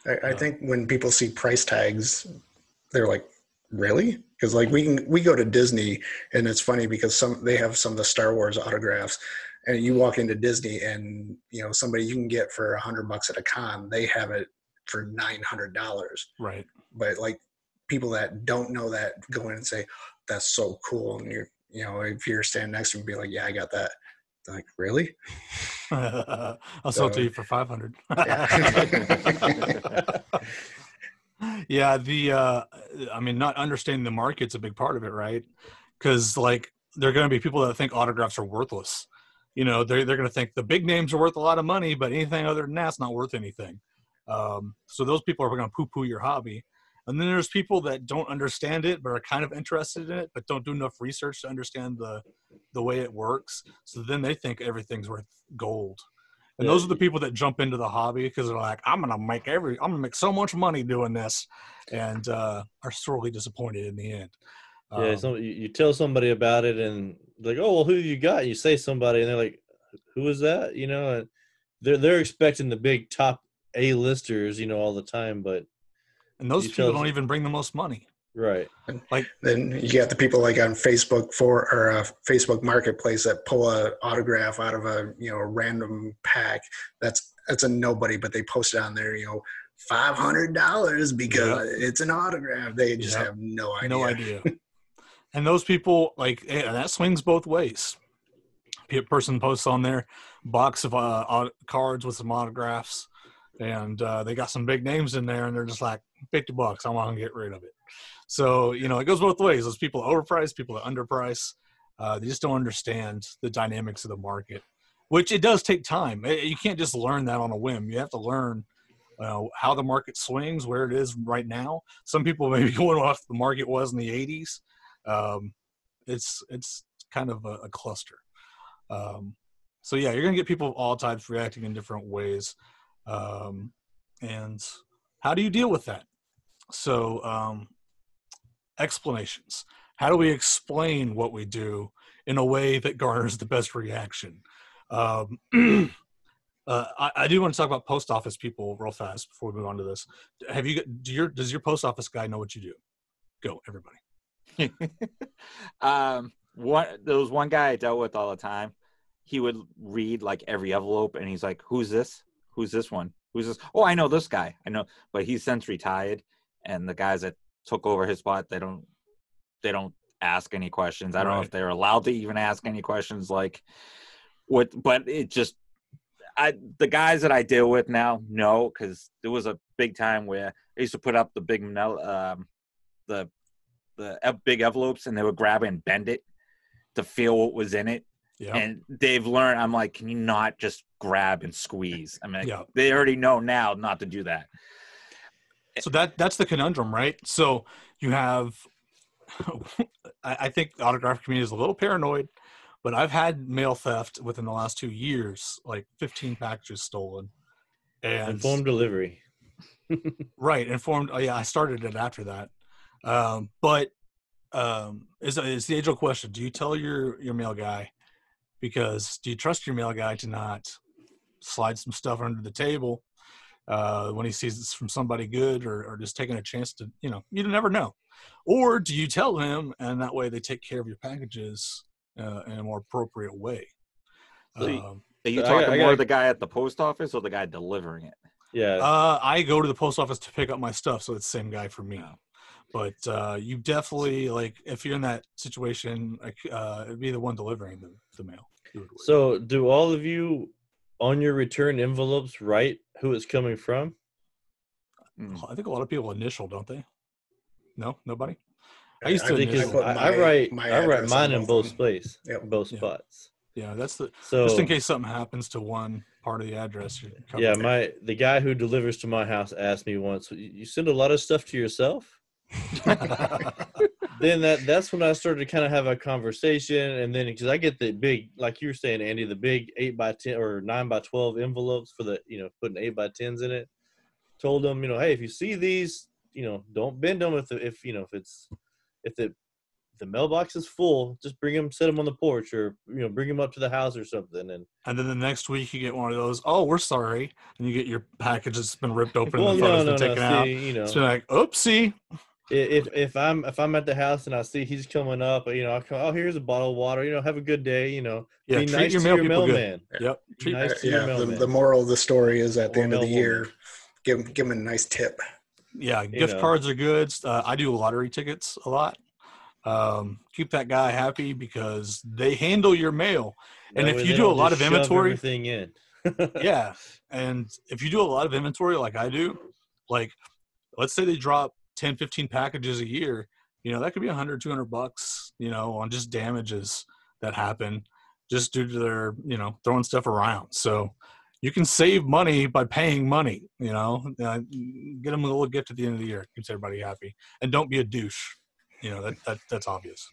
I, I think when people see price tags, they're like, "Really?" Because like we can we go to Disney, and it's funny because some they have some of the Star Wars autographs, and you walk into Disney, and you know somebody you can get for a hundred bucks at a con, they have it for nine hundred dollars. Right. But like people that don't know that go in and say, "That's so cool," and you're you know if you're standing next to them, be like, "Yeah, I got that." Like, "Really?" I'll sell it to you for five hundred. Yeah. yeah, the uh I mean, not understanding the market's a big part of it, right? Because like there are going to be people that think autographs are worthless. You know, they're they're going to think the big names are worth a lot of money, but anything other than that's not worth anything. Um, so those people are going to poo-poo your hobby. And then there's people that don't understand it, but are kind of interested in it, but don't do enough research to understand the the way it works. So then they think everything's worth gold. And Yeah. those are the people that jump into the hobby because they're like, I'm gonna make every, I'm gonna make so much money doing this, and uh, are sorely disappointed in the end. Yeah, Um, so you, you tell somebody about it and like, oh well, who you got? You say somebody, and they're like, who is that? You know, and they're they're expecting the big top A listers, you know, all the time, but and those you people tell- don't even bring the most money. right, Like Then you got the people like on Facebook for or uh, Facebook Marketplace that pull a autograph out of a you know a random pack. That's that's a nobody, but they post it on there. You know, five hundred dollars because it's an autograph. They just Yep. have no idea. No idea. and those people like and that swings both ways. Pe- person posts on there box of uh, au- cards with some autographs, and uh, they got some big names in there, and they're just like fifty bucks. I want to get rid of it. So you know it goes both ways. Those people overprice, people that underprice. Uh, they just don't understand the dynamics of the market, which it does take time. Eh, You can't just learn that on a whim. You have to learn uh, how the market swings, where it is right now. Some people may be going off the market was in the '80s. Um, it's it's kind of a, a cluster. Um, so yeah, you're gonna get people of all types reacting in different ways. Um, and how do you deal with that? So um, explanations. How do we explain what we do in a way that garners the best reaction? Um, uh, I, I do want to talk about post office people real fast before we move on to this. Have you? Do your does your post office guy know what you do? Go, everybody. um, one there was one guy I dealt with all the time. He would read like every envelope, and he's like, "Who's this? Who's this one? Who's this? Oh, I know this guy. I know." But he's since retired, and the guys that took over his spot, they don't, they don't ask any questions. I don't know if they're allowed to even ask any questions. Like, what? But it just, I the guys that I deal with now know because there was a big time where I used to put up the big um, the the big envelopes and they would grab and bend it to feel what was in it. Yeah. And they've learned. I'm like, can you not just grab and squeeze? I mean, Yeah. they already know now not to do that. so that that's the conundrum, right? So you have, I, I think the autograph community is a little paranoid, but I've had mail theft within the last two years, like 15 packages stolen, and Informed delivery. right informed. Oh yeah, I started it after that, um, but um, is is the age old question? Do you tell your your mail guy? Because do you trust your mail guy to not slide some stuff under the table uh, when he sees it's from somebody good or, or just taking a chance to, you know, you never know. Or do you tell him and that way they take care of your packages uh, in a more appropriate way? So you- Um, Are you talking got- I more got- of the guy at the post office or the guy delivering it? Yeah. uh, I go to the post office to pick up my stuff, so it's the same guy for me. But uh, you definitely like if you're in that situation, like uh, it'd be the one delivering the, the mail. So, do all of you on your return envelopes write who it's coming from? Mm. I think a lot of people initial, don't they? No, nobody. I I used to I think initial. it's- put I, I write my I write mine in both both places, Yep. both Yeah. spots. Yeah, that's the So just in case something happens to one part of the address. you're covered. Yeah, my the guy who delivers to my house asked me once, "You you send a lot of stuff to yourself?" Then that that's when I started to kind of have a conversation, and then because I get the big, like you were saying, Andy, the big eight by ten or nine by twelve envelopes for the you know putting eight by tens in it. Told them, you know, hey, if you see these, you know, don't bend them if the, if you know if it's if the the mailbox is full, just bring them, set them on the porch, or you know, bring them up to the house or something, and and then the next week you get one of those. Oh, we're sorry, and you get your package that's been ripped open well, and the no, photos no, been no, taken out. see, you know, It's been like, oopsie. I- if if I'm if I'm at the house and I see he's coming up, you know, I come, oh, here's a bottle of water. You know, have a good day. You know, Yeah, be nice your to mail your people good. mailman. Yep. Treat- nice to yeah, the, mailman. the moral of the story is at the Or end of the mailwoman. year, give give them a nice tip. yeah, gift know. cards are good. Uh, I do lottery tickets a lot. Um, keep that guy happy because they handle your mail. And That if you do a lot of inventory- everything in. yeah and if you do a lot of inventory like i do like let's say they drop 10 15 packages a year you know that could be 100 200 bucks you know on just damages that happen just due to their you know throwing stuff around so you can save money by paying money you know uh, get them a little gift at the end of the year keeps everybody happy and don't be a douche you know that, that that's obvious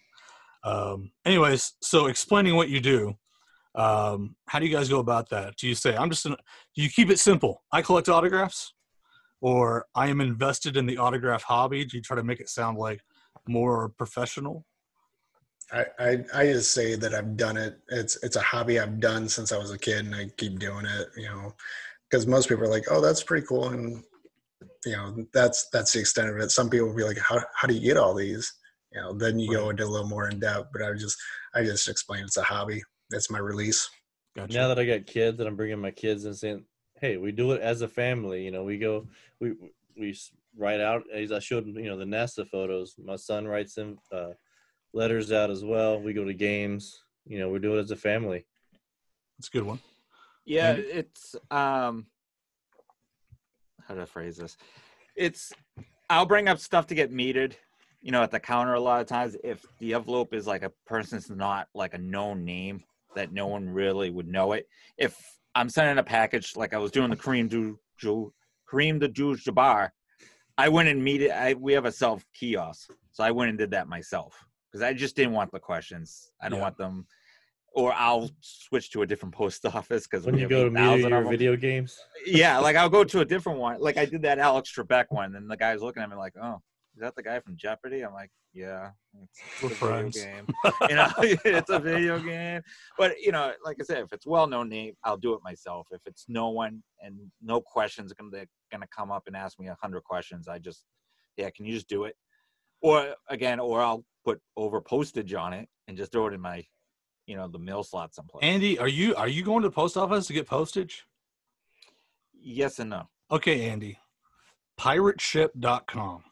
um anyways so explaining what you do um, how do you guys go about that? Do you say I'm just? An, do you keep it simple? I collect autographs, or I am invested in the autograph hobby. Do you try to make it sound like more professional? I, I I just say that I've done it. It's it's a hobby I've done since I was a kid, and I keep doing it. You know, because most people are like, "Oh, that's pretty cool," and you know, that's that's the extent of it. Some people will be like, "How how do you get all these?" You know, then you go into a little more in depth. But I just I just explain it's a hobby. That's my release. Gotcha. now that I got kids and I'm bringing my kids and saying, "Hey, we do it as a family." You know, we go, we we write out. As I showed you know, the NASA photos. My son writes them uh, letters out as well. We go to games. You know, we do it as a family. That's a good one. Yeah, Andy? it's um how do I phrase this? It's I'll bring up stuff to get metered, you know, at the counter a lot of times if the envelope is like a person's not like a known name that no one really would know it. If I'm sending a package like I was doing the Kareem du, du Kareem the Juge Jabbar, I went and meet it. I we have a self kiosk. So I went and did that myself because I just didn't want the questions. I don't Yeah. want them or I'll switch to a different post office because When you go to meet your video games, yeah, like I'll go to a different one. Like I did that Alex Trebek one, and the guy's looking at me like, "Oh, is that the guy from Jeopardy?" I'm like, "Yeah, it's, it's a video game. you know, it's a video game." But you know, like I said, if it's well-known name, I'll do it myself. If it's no one and no questions are gonna gonna come up and ask me a hundred questions, I just, yeah, can you just do it? Or again, or I'll put over postage on it and just throw it in my, you know, the mail slot someplace. Andy, are you are you going to the post office to get postage? yes and no. Okay, Andy. Pirateship.com.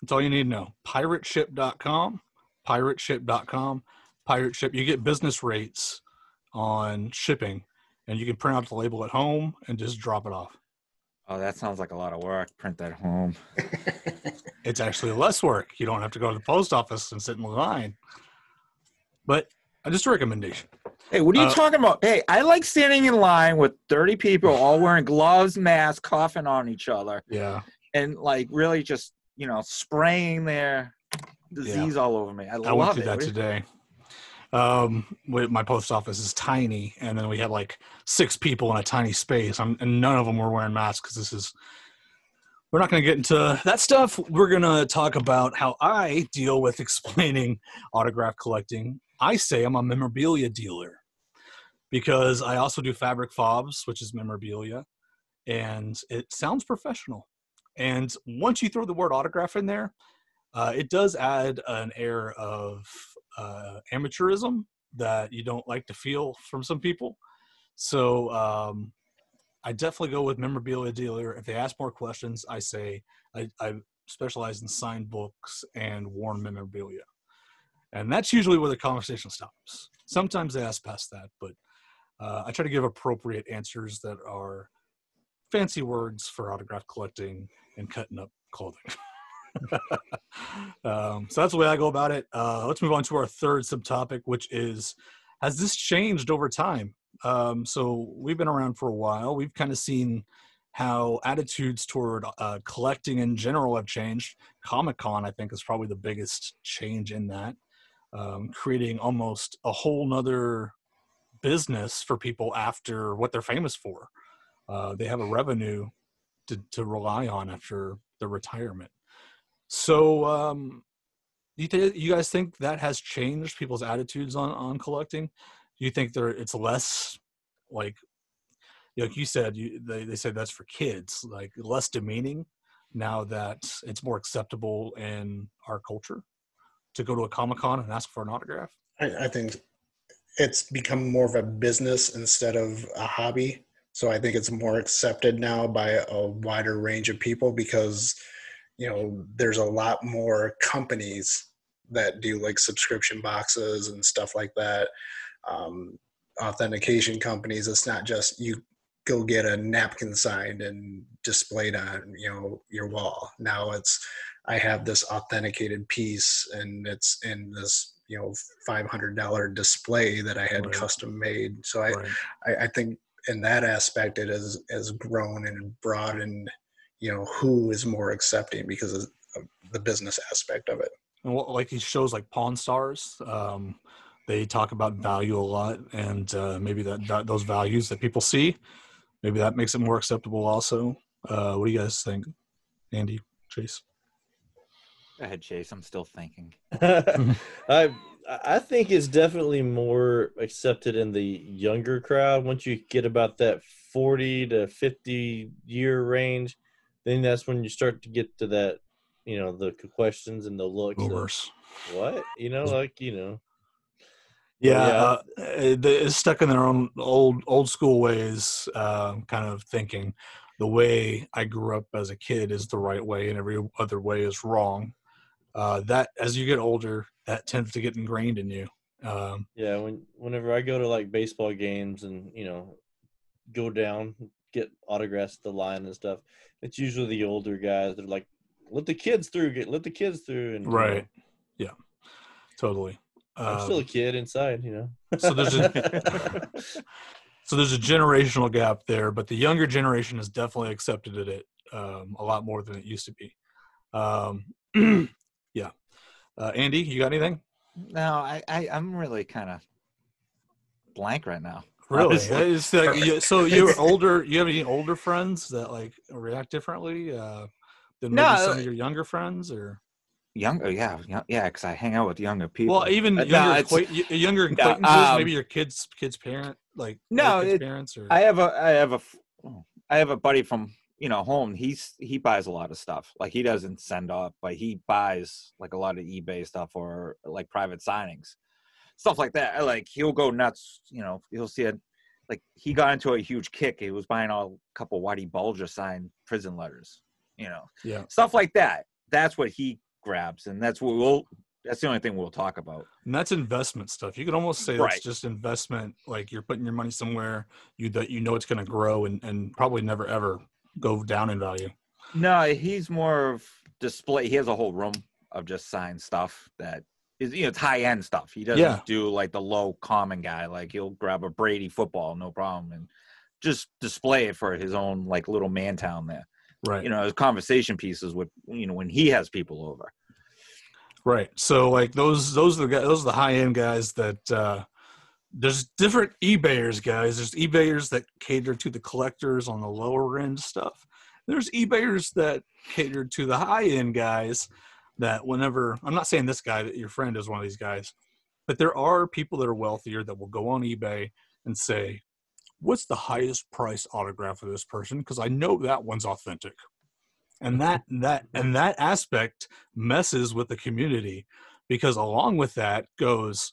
That's all you need to know. Pirateship.com. Pirateship.com. Pirate Ship. You get business rates on shipping, and you can print out the label at home and just drop it off. Oh, that sounds like a lot of work. Print that home. It's actually less work. You don't have to go to the post office and sit in the line. But uh, just a recommendation. Hey, what are you Uh, talking about? Hey, I like standing in line with 30 people all wearing gloves, masks, coughing on each other, Yeah. and like really just, you know, spraying their disease all over me. I I love went through it. that today. Um, with my post office is tiny, and then we had like six people in a tiny space, um, and none of them were wearing masks because this is. We're not going to get into that stuff. We're going to talk about how I deal with explaining autograph collecting. I say I'm a memorabilia dealer because I also do fabric fobs, which is memorabilia, and it sounds professional. And once you throw the word autograph in there, uh, it does add an air of uh, amateurism that you don't like to feel from some people. So um, I definitely go with memorabilia dealer. If they ask more questions, I say I, I specialize in signed books and worn memorabilia, and that's usually where the conversation stops. Sometimes they ask past that, but uh, I try to give appropriate answers that are fancy words for autograph collecting and cutting up clothing. um, so that's the way I go about it. Uh, let's move on to our third subtopic, which is has this changed over time? Um, so we've been around for a while. We've kind of seen how attitudes toward uh, collecting in general have changed. Comic Con, I think, is probably the biggest change in that, um, creating almost a whole nother business for people after what they're famous for. Uh, they have a revenue to, to rely on after the retirement. So, um, you th- you guys think that has changed people's attitudes on on collecting? Do you think there it's less like like you said you they, they said that's for kids like less demeaning now that it's more acceptable in our culture to go to a comic con and ask for an autograph I, I think it's become more of a business instead of a hobby. So I think it's more accepted now by a wider range of people because, you know, there's a lot more companies that do like subscription boxes and stuff like that. Um, authentication companies. It's not just you go get a napkin signed and displayed on you know your wall. Now it's I have this authenticated piece and it's in this you know five hundred dollar display that I had Right. custom made. So I, right I I think in that aspect it has has grown and broadened. You know who is more accepting because of of the business aspect of it. and what, like these shows like pawn stars um they talk about value a lot and uh maybe that, that those values that people see maybe that makes it more acceptable also uh what do you guys think andy chase Go ahead, Chase. I'm still thinking. I I think it's definitely more accepted in the younger crowd. Once you get about that forty to fifty year range, then that's when you start to get to that, you know, the questions and the looks. of, boomers what you know, like you know, yeah, Yeah. Uh, it's stuck in their own old old school ways uh, kind of thinking the way i grew up as a kid is the right way and every other way is wrong uh, that as you get older that tends to get ingrained in you um, yeah. When whenever I go to like baseball games and you know, go down get autographs at the line and stuff, it's usually the older guys. They're like, let the kids through, get let the kids through, and you know, right yeah totally I'm Um, still a kid inside, you know. so there's a so there's a generational gap there but the younger generation has definitely accepted it um, a lot more than it used to be um, yeah uh, andy you got anything No, I, I I'm really kind of blank right now. really Honestly. It's like you- so you're older you have any older friends that like react differently uh, than maybe some uh, of your younger friends or Younger, yeah, yeah, yeah, because I hang out with younger people. well even Uh, younger, no, it's- acquaint- y- younger No, acquaintances um, maybe your kids kids parent like No, kids it- parents or I have a I have a f- oh, I have a buddy from you know home. He's he buys a lot of stuff. Like he doesn't send off, but he buys like a lot of eBay stuff or like private signings, stuff like that. Like he'll go nuts. You know, he'll see it. Like he got into a huge kick. He was buying a couple Whitey Bulger signed prison letters. You know, yeah stuff like that. That's what he grabs, and that's what we'll. That's the only thing we'll talk about. And that's investment stuff. You could almost say Right. that's just investment. Like you're putting your money somewhere you that you know it's going to grow and, and probably never ever go down in value. No, he's more of display. He has a whole room of just signed stuff that is, you know, it's high end stuff. He doesn't Yeah. do like the low common guy. Like he'll grab a Brady football, no problem, and just display it for his own like little man town there. Right. You know, his conversation pieces with you know when he has people over. Right. So like those those are the guys, those are the high end guys that uh there's different eBayers guys. There's eBayers that cater to the collectors on the lower end stuff. There's eBayers that cater to the high end guys that whenever I'm not saying this guy that your friend is one of these guys, but there are people that are wealthier that will go on eBay and say, What's the highest price autograph of this person? Because I know that one's authentic. And that that and that aspect messes with the community because along with that goes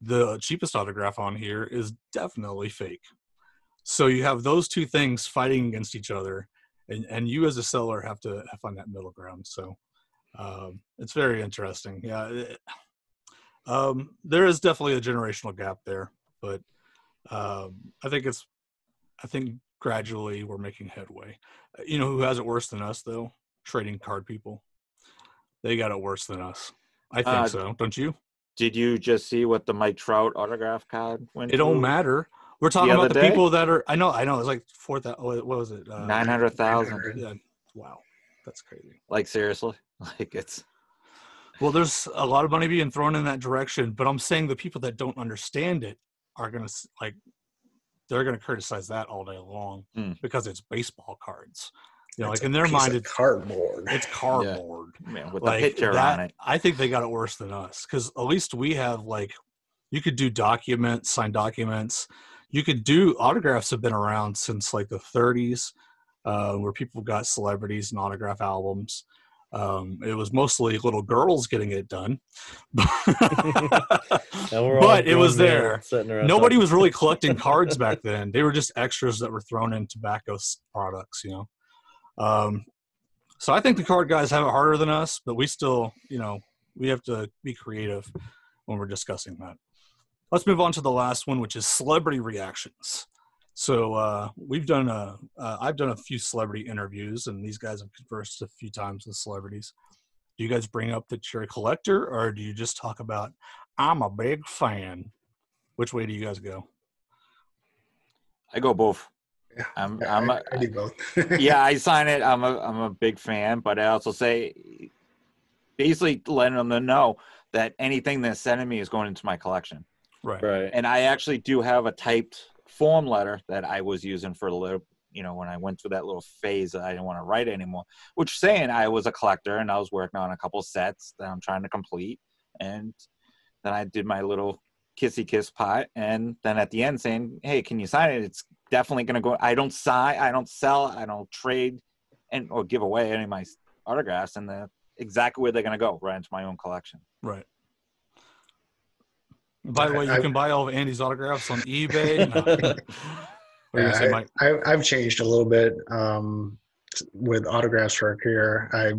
the cheapest autograph on here is definitely fake. So you have those two things fighting against each other, and, and you as a seller have to find that middle ground. So um, it's very interesting. Yeah, it- um, there is definitely a generational gap there, but um, I think it's I think gradually we're making headway. You know who has it worse than us though? Trading card people. They got it worse than us. I think Uh, so. Don't you? Did you just see what the Mike Trout autograph card went? It don't matter. We're talking other about the day? people that are. I know. I know. It's like four thousand. What was it? Uh, Nine hundred thousand. Yeah. Wow, that's crazy. Like seriously, like it's Well, there's a lot of money being thrown in that direction, but I'm saying the people that don't understand it are gonna like. They're gonna criticize that all day long Hmm. because it's baseball cards. You know, It's like in their mind, it's cardboard. it's cardboard. man, with like the picture that, on it. I think they got it worse than us because at least we have like you could do documents, sign documents. You could do autographs have been around since like the 30s, uh, where people got celebrities and autograph albums. Um, it was mostly little girls getting it done, Now we're all but it was grown men there. Nobody was really collecting cards back then. They were just extras that were thrown in tobacco products, you know. Um, so I think the card guys have it harder than us, but we still, you know, we have to be creative when we're discussing that. Let's move on to the last one, which is celebrity reactions. So uh, we've done a, uh, I've done a few celebrity interviews, and these guys have conversed a few times with celebrities. Do you guys bring up that you're a collector, or do you just talk about I'm a big fan? Which way do you guys go? I go both. Yeah, I'm, I, I'm I, a, I do both. yeah, I sign it. I'm a I'm a big fan, but I also say basically letting them know that anything they're sending me is going into my collection. Right. right. And I actually do have a typed form letter that I was using for a little, you know, when I went through that little phase that I didn't want to write anymore. Which saying I was a collector and I was working on a couple sets that I'm trying to complete, and then I did my little kissy kiss pot, and then at the end saying, "Hey, can you sign it? It's definitely going to go. I don't sign, I don't sell, I don't trade, and or give away any of my autographs, and the exactly where they're going to go right into my own collection." Right. By the way, you I- can buy all of Andy's autographs on eBay. No. What Yeah, say, Mike? I, I've changed a little bit um, with autographs for a career. I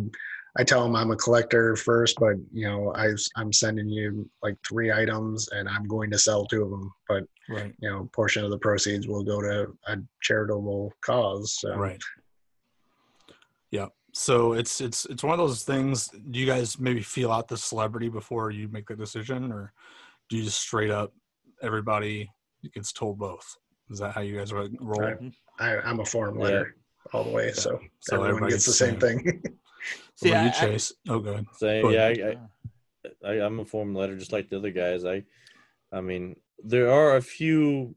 I tell them I'm a collector first, but you know I I'm sending you like three items, and I'm going to sell two of them. But Right. you know, portion of the proceeds will go to a charitable cause. So. Right. Yeah. So it's it's it's one of those things. Do you guys maybe feel out the celebrity before you make the decision, or do you just straight up everybody gets told both? Is that how you guys ro- roll? I, I'm a form Yeah. letter all the way, so, So everyone gets the same the same. thing. See, What do I- you I- chase? oh, good. ahead. Same. Go Yeah, ahead. I, I, I'm a form letter just like the other guys. I, I mean, there are a few,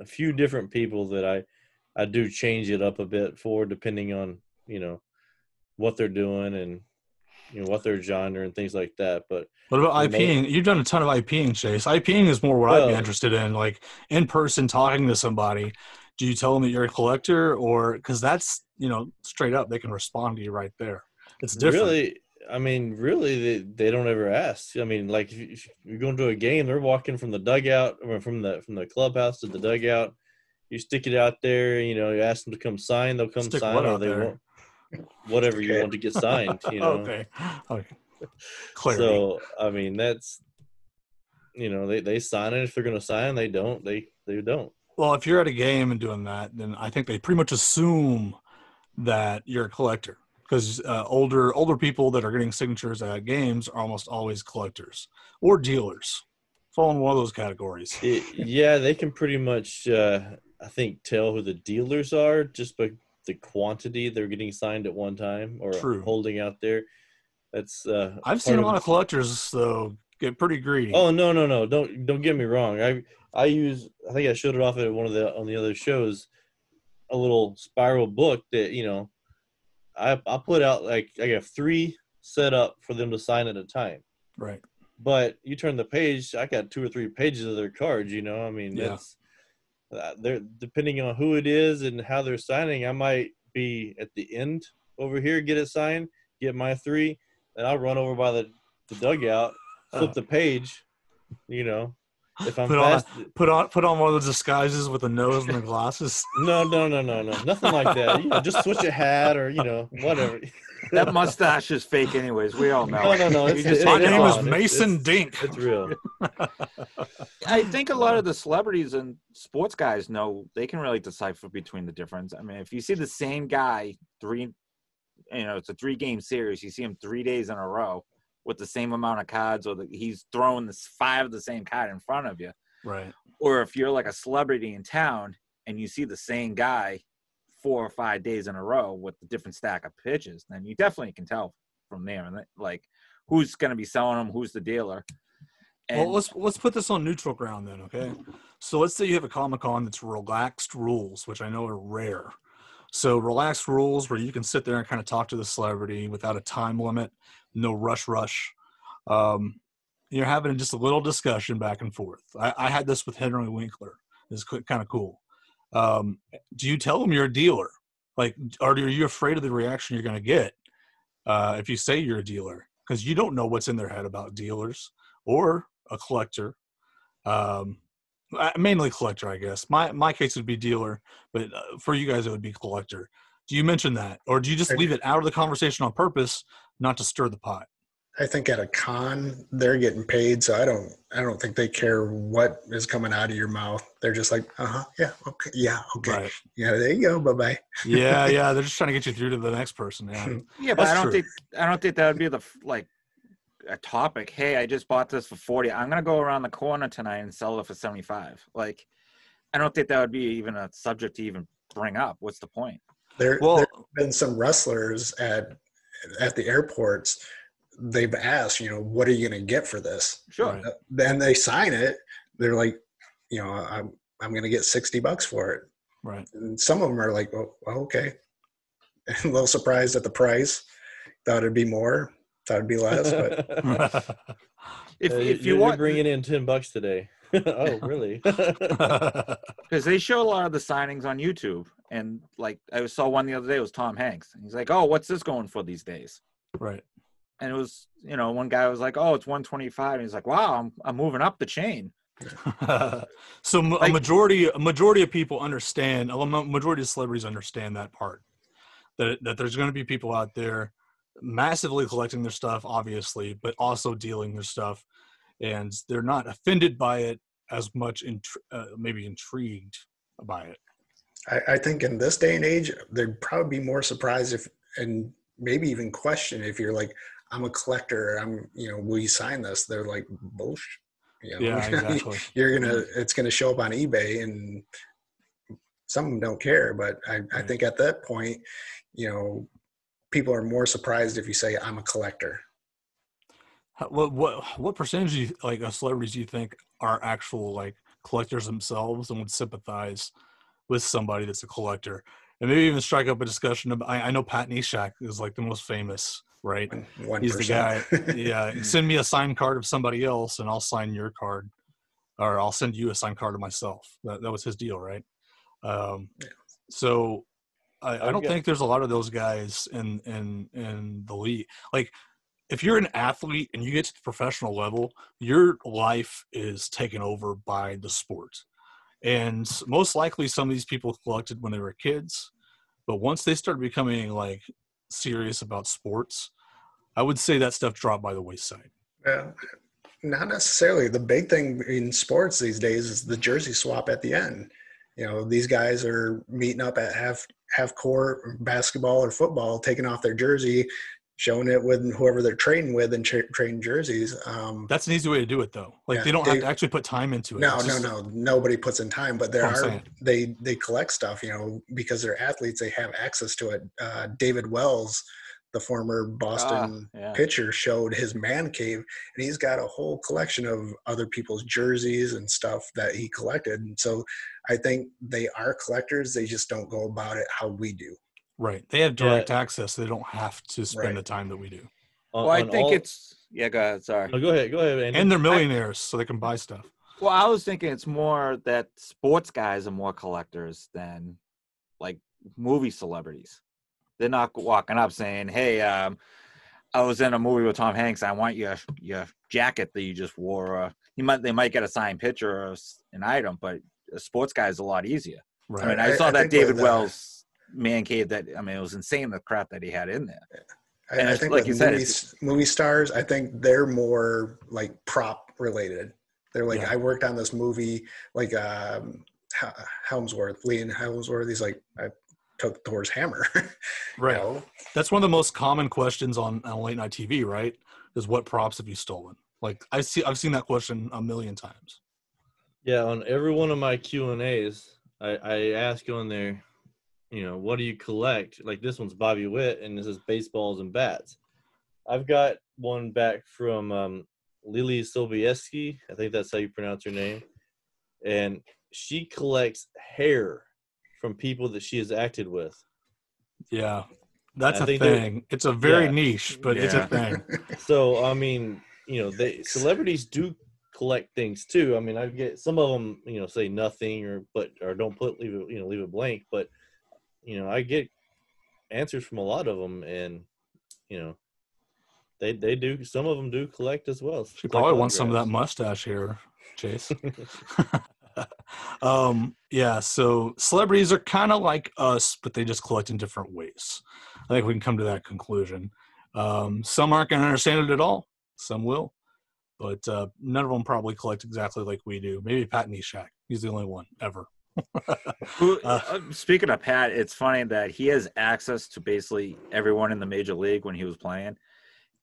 a few different people that I, I do change it up a bit for depending on you know, what they're doing and you know what their genre and things like that. But What about The main- IPing? You've done a ton of IPing, Chase. IPing is more what I'd be interested in, like in person talking to somebody. Do you tell them that you're a collector, or because that's you know straight up they can respond to you right there. It's different. really, I mean, really, they, they don't ever ask. I mean, like if you- if you're going to a game, they're walking from the dugout or from the from the clubhouse to the dugout. You stick it out there, you know. You ask them to come sign, they'll come Stick sign, or they there? won't. Whatever you want to get signed, you know. okay. Okay. Clarity. So I mean, that's you know, they they sign it if they're going to sign. They don't. They they don't. Well, if you're at a game and doing that, then I think they pretty much assume that you're a collector because uh, older older people that are getting signatures at games are almost always collectors or dealers. Fall in one of those categories. It, yeah, they can pretty much, uh, I think, tell who the dealers are just by the quantity they're getting signed at one time or True. holding out there. That's uh, I've seen a lot of collectors though get pretty greedy. Oh no no no! Don't don't get me wrong. I I use I think I showed it off at one of the on the other shows, a little spiral book that you know, I I put out like I got three set up for them to sign at a time. right. But you turn the page, I got two or three pages of their cards. You know, I mean, Yeah. that's uh, they're depending on who it is and how they're signing. I might be at the end over here, get it signed, get my three, and I'll run over by the, the dugout, flip the page. You know, if I'm Put on, fast. put on put on one of those disguises with the nose and the glasses. No, no, no, no, no, nothing like that. You know, just switch a hat or you know whatever. That mustache is fake, anyways. We all know. No, no, no. It's, just it's My take name real. is off. It's- Mason It's, Dink. it's real. I think a lot of the celebrities and sports guys know they can really decipher between the difference. I mean, if you see the same guy three, you know, it's a three game series, you see him three days in a row with the same amount of cards, or the, he's throwing this five of the same card in front of you, Right. or if you're like a celebrity in town and you see the same guy four or five days in a row with a different stack of pitches, then you definitely can tell from there, and like who's going to be selling them, who's the dealer. well, let's let's put this on neutral ground then, okay? So let's say you have a Comic Con that's relaxed rules, which I know are rare. So relaxed rules where you can sit there and kind of talk to the celebrity without a time limit, no rush, rush. Um, you're having just a little discussion back and forth. I, I had this with Henry Winkler. It's kind of cool. Um, do you tell them you're a dealer? Like, or are you afraid of the reaction you're going to get uh, if you say you're a dealer? Because you don't know what's in their head about dealers or a collector. Um, uh, mainly collector, I guess. My my case would be dealer, but uh, for you guys, it would be collector. Do you mention that, or do you just leave it out of the conversation on purpose, not to stir the pot? I think at a con they're getting paid, so I don't I don't think they care what is coming out of your mouth. They're just like, uh huh, yeah, okay, yeah, okay, Right. yeah, there you go, bye bye. Yeah, yeah. They're just trying to get you through to the next person. Yeah. Yeah, but That's I don't true. think I don't think that would be the like a topic. Hey, I just bought this for forty. I'm gonna go around the corner tonight and sell it for seventy five. Like, I don't think that would be even a subject to even bring up. What's the point? There, Well, there have been some wrestlers at at the airports. They've asked, you know, what are you going to get for this? Sure. Right. Then they sign it. They're like, you know, I'm I'm going to get sixty bucks for it. right. And some of them are like, oh, well, okay. a little surprised at the price. Thought it'd be more. Thought it'd be less, but If Uh, if you're, you want, bringing in ten bucks today. oh, really? because they show a lot of the signings on YouTube, and like I saw one the other day it was Tom Hanks. And he's like, "Oh, what's this going for these days?" right. And it was, you know, one guy was like, "Oh, it's 125." And he's like, "Wow, I'm I'm moving up the chain." so m- a Like- majority a majority of people understand a majority of celebrities understand that part that that there's going to be people out there massively collecting their stuff obviously but also dealing their stuff and they're not offended by it as much intr- uh, maybe intrigued by it I, I think in this day and age, they'd probably be more surprised if, and maybe even question if you're like, I'm a collector. I'm, you know, will you sign this? They're like, bullshit. You know? yeah exactly you're gonna, it's gonna show up on eBay, and some of them don't care. But I, I mm. think at that point, you know, people are more surprised if you say I'm a collector. How- what what what percentage you, like of celebrities do you think are actual like collectors themselves and would sympathize with somebody that's a collector and maybe even strike up a discussion about I, I know Pat Neshek is like the most famous right? One he's the guy yeah send me a signed card of somebody else and I'll sign your card or I'll send you a signed card of myself. That, that was his deal right? Um Yeah. so I, I don't think there's a lot of those guys in in in the league. Like if you're an athlete and you get to the professional level, your life is taken over by the sport. And most likely, some of these people collected when they were kids, but once they start becoming like serious about sports, I would say that stuff dropped by the wayside. Yeah, not necessarily. The big thing in sports these days is the jersey swap at the end. You know, these guys are meeting up at half half court basketball or football, taking off their jersey, showing it with whoever they're trading with and tra- trading jerseys. Um, That's an easy way to do it, though. Like Yeah, they don't they- have to actually put time into it. no, It's no, no. Nobody puts in time, but there are saying. they they collect stuff. You know, because they're athletes, they have access to it. Uh, David Wells, the former Boston Ah, yeah. pitcher, showed his man cave, and he's got a whole collection of other people's jerseys and stuff that he collected. And so, I think they are collectors. They just don't go about it how we do. Right. They have direct access. They don't have to spend Right. the time that we do. On- Well, I think all- it's yeah. Go ahead. Sorry. No, go ahead. Go ahead, Andy. And they're millionaires, so they can buy stuff. Well, I was thinking it's more that sports guys are more collectors than like movie celebrities. They're not walking up saying, "Hey, um, I was in a movie with Tom Hanks. I want your your jacket that you just wore." Uh, you might they might get a signed picture or an item, but a sports guy is a lot easier. Right. I mean, I, I- saw I that David with, Wells man cave. That I mean, it was insane the crap that he had in there. I, And I it's think like like you said, movie, it's- movie stars, I think they're more like prop related. They're like, Yeah. I worked on this movie, like um, Hemsworth, Lee and Hemsworth. He's like, I took Thor's hammer. you Right. know? That's one of the most common questions on, on late night TV, right? Is what props have you stolen? Like I see I've seen that question a million times. Yeah, on every one of my Q and A's, I, I ask on there, you know, what do you collect? Like this one's Bobby Witt, and this is baseballs and bats. I've got one back from um, Leelee Sobieski. I think that's how you pronounce her name, and she collects hair from people that she has acted with. Yeah. That's I a think they're- thing. It's a very Yeah. niche, but it's a thing. So I mean, you know, they celebrities do collect things too. I mean, I get some of them, you know, say nothing or but or don't put leave it, you know, leave it blank. But you know, I get answers from a lot of them, and you know, they they do. Some of them do collect as well. She probably wants some of that mustache here, Chase. um, yeah, so celebrities are kind of like us, but they just collect in different ways. I think we can come to that conclusion. Um, some aren't going to understand it at all. Some will, but uh, none of them probably collect exactly like we do. Maybe Pat Neshek. He's the only one ever. Who, Uh, uh, speaking of Pat, it's funny that he has access to basically everyone in the major league when he was playing,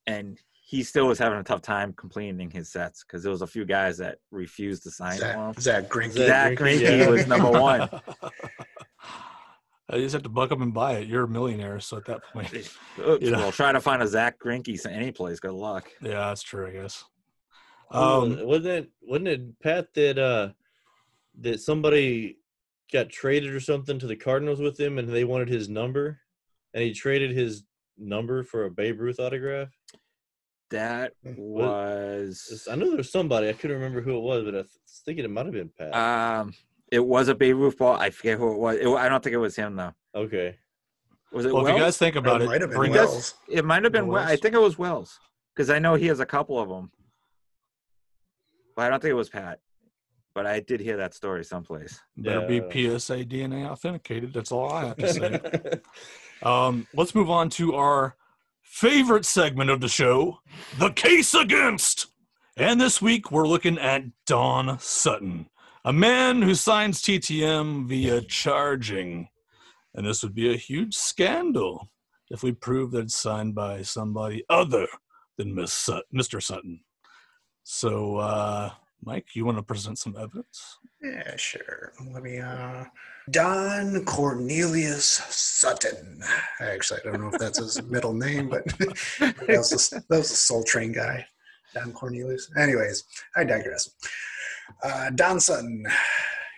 and he still was having a tough time completing his sets because there was a few guys that refused to sign for him. Zack, Zack Greinke. Zack Zack Greinke, Greinke yeah. was number one. you just have to buck up and buy it. You're a millionaire, so at that point, Oops, You know. Well, try to find a Zack Greinke any place. Good luck. yeah, that's true. I guess. Who was Um, it? wasn't it wasn't it Pat that uh that somebody got traded or something to the Cardinals with him and they wanted his number and he traded his number for a Babe Ruth autograph? That was I know there was somebody I couldn't remember who it was, but I was thinking it might have been Pat. um, it was a Babe Ruth ball. I forget who it was. It, I don't think it was him though. okay, Was it well, if you guys think about It it, might have been bring Wells. Wells. It might have been. Wel- I think it was Wells because I know he has a couple of them. But I don't think it was Pat. But I did hear that story someplace. Better Yeah. be PSA DNA authenticated. That's all I have to say. um, let's move on to our favorite segment of the show, the case against. And this week we're looking at Don Sutton, a man who signs TTM via charging. And this would be a huge scandal if we prove that it's signed by somebody other than Miss Sut- Mr. Sutton. So, uh, Mike, you want to present some evidence? Yeah, sure. Let me. uh Don Cornelius Sutton. Actually, I don't know if that's his middle name, but that was a, that was a Soul Train guy, Don Cornelius. Anyways, I digress. Uh, Don Sutton.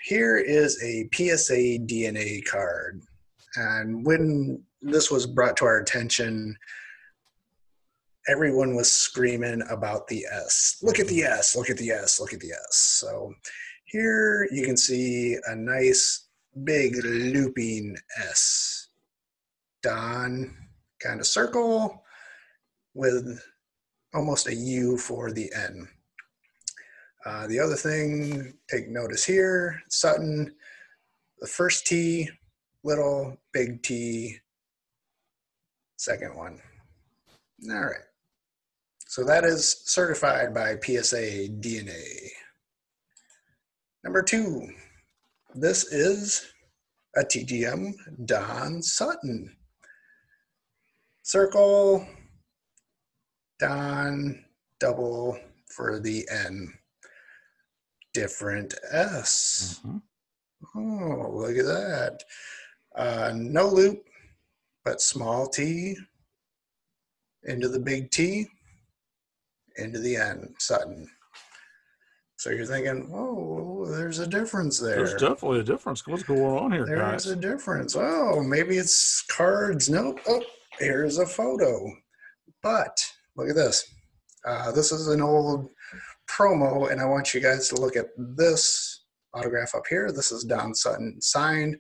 Here is a PSA DNA card, and when this was brought to our attention, everyone was screaming about the S. Look at the S, look at the S, look at the S. So here you can see a nice big looping S. Don kind of circle with almost a U for the N. Uh, the other thing, take notice here, Sutton, the first T, little, big T, second one. All right. So that is certified by PSA DNA. Number two, this is a TTM Don Sutton. Circle, Don, double for the N. Different S. Mhm. Oh, look at that. Uh, no loop, but small t into the big T, into the end, Sutton. So you're thinking, oh, there's a difference there. There's definitely a difference. What's going on here, There's guys? a difference. Oh, maybe it's cards. Nope. Oh, here's a photo. But look at this. Uh, this is an old promo, and I want you guys to look at this autograph up here. This is Don Sutton signed.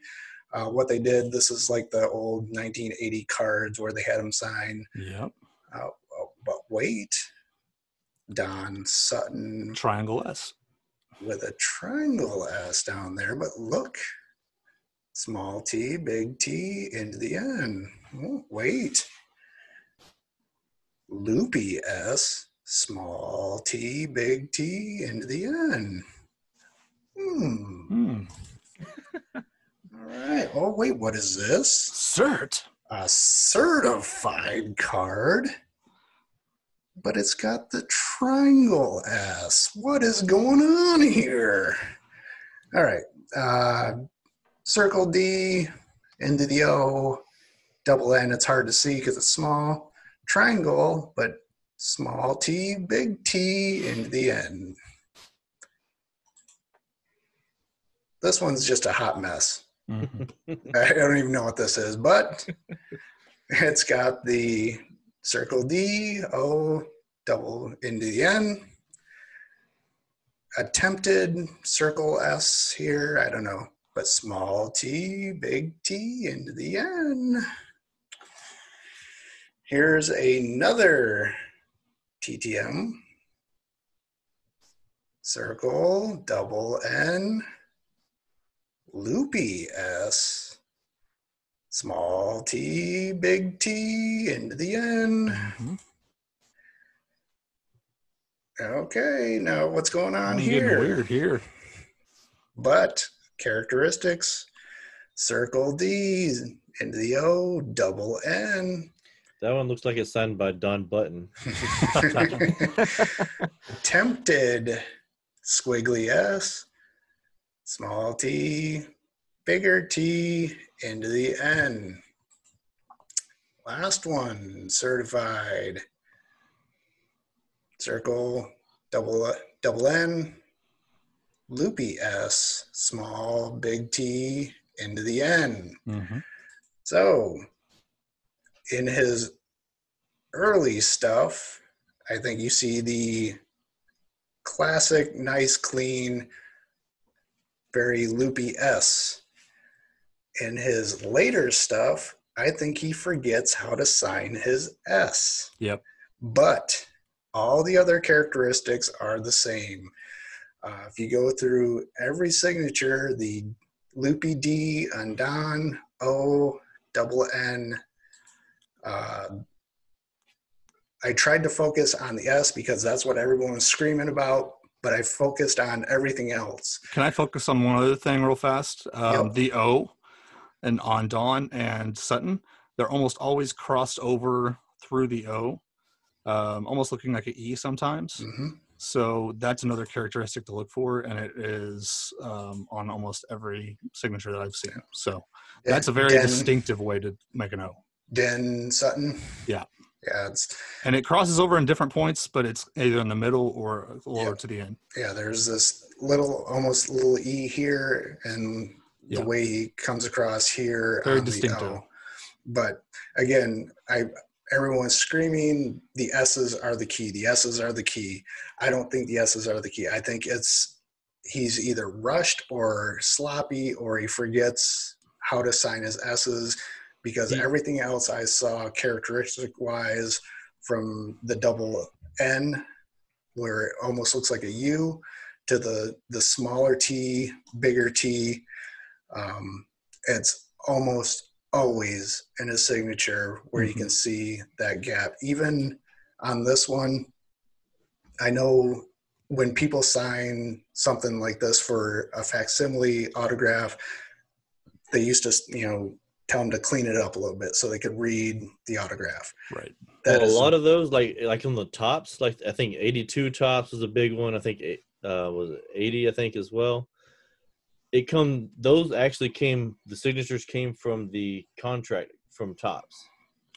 Uh, what they did, this is like the old 1980 cards where they had him sign. Yep. Uh, oh, but wait, Don Sutton Triangle S. with a triangle S down there, but look, small t, big T into the N. Oh, wait, loopy S, small t, big T into the N. Hmm. Hmm. All right. Oh, wait, what is this? Cert. A certified card, but it's got the triangle S. What is going on here? All right. Uh, circle D into the O, double N. It's hard to see because it's small. Triangle, but small t, big T into the N. This one's just a hot mess. Mhm. I don't even know what this is, but it's got the circle D, O, double into the N. Attempted circle S here, I don't know, but small t, big T into the N. Here's another TTM. Circle, double N, loopy S, small t, big T into the N. Mhm. Okay, now what's going on I'm getting here? weird here. But characteristics circle D into the O, double N. That one looks like it's signed by Don Button. Tempted squiggly S, small t, bigger T into the N. Last one, certified. Circle, double double N, loopy S, small big T into the N. Mhm. So, in his early stuff, I think you see the classic, nice, clean, very loopy S. In his later stuff, I think he forgets how to sign his S. Yep. But all the other characteristics are the same. Uh, if you go through every signature, the loopy D undon, O, double N. Uh, I tried to focus on the S because that's what everyone was screaming about, but I focused on everything else. Can I focus on one other thing real fast? Um, Yep. The O and on Don and Sutton, they're almost always crossed over through the O, um, almost looking like an E sometimes. hmm So that's another characteristic to look for, and it is um, on almost every signature that I've seen. So that's a very Den, distinctive way to make an O. Den Sutton. Yeah. Yeah, it's And it crosses over in different points, but it's either in the middle or lower Yep. to the end. yeah. There's this little, almost little E here, and the Yeah. way he comes across here. Very um, on the distinctive. O. But again, I everyone's screaming the S's are the key. The S's are the key. I don't think the S's are the key. I think it's he's either rushed or sloppy or he forgets how to sign his S's because everything else I saw characteristic wise from the double N where it almost looks like a U to the the smaller T, bigger T. Um, it's almost always in his signature where you can see that gap. Even on this one, I know when people sign something like this for a facsimile autograph, they used to, you know, tell them to clean it up a little bit so they could read the autograph. Right. That well, a lot of those, like like on the Topps, like I think 82 Topps was a big one. I think eh, uh, was it 80, I think as well. It come those actually came. The signatures came from the contract from Topps.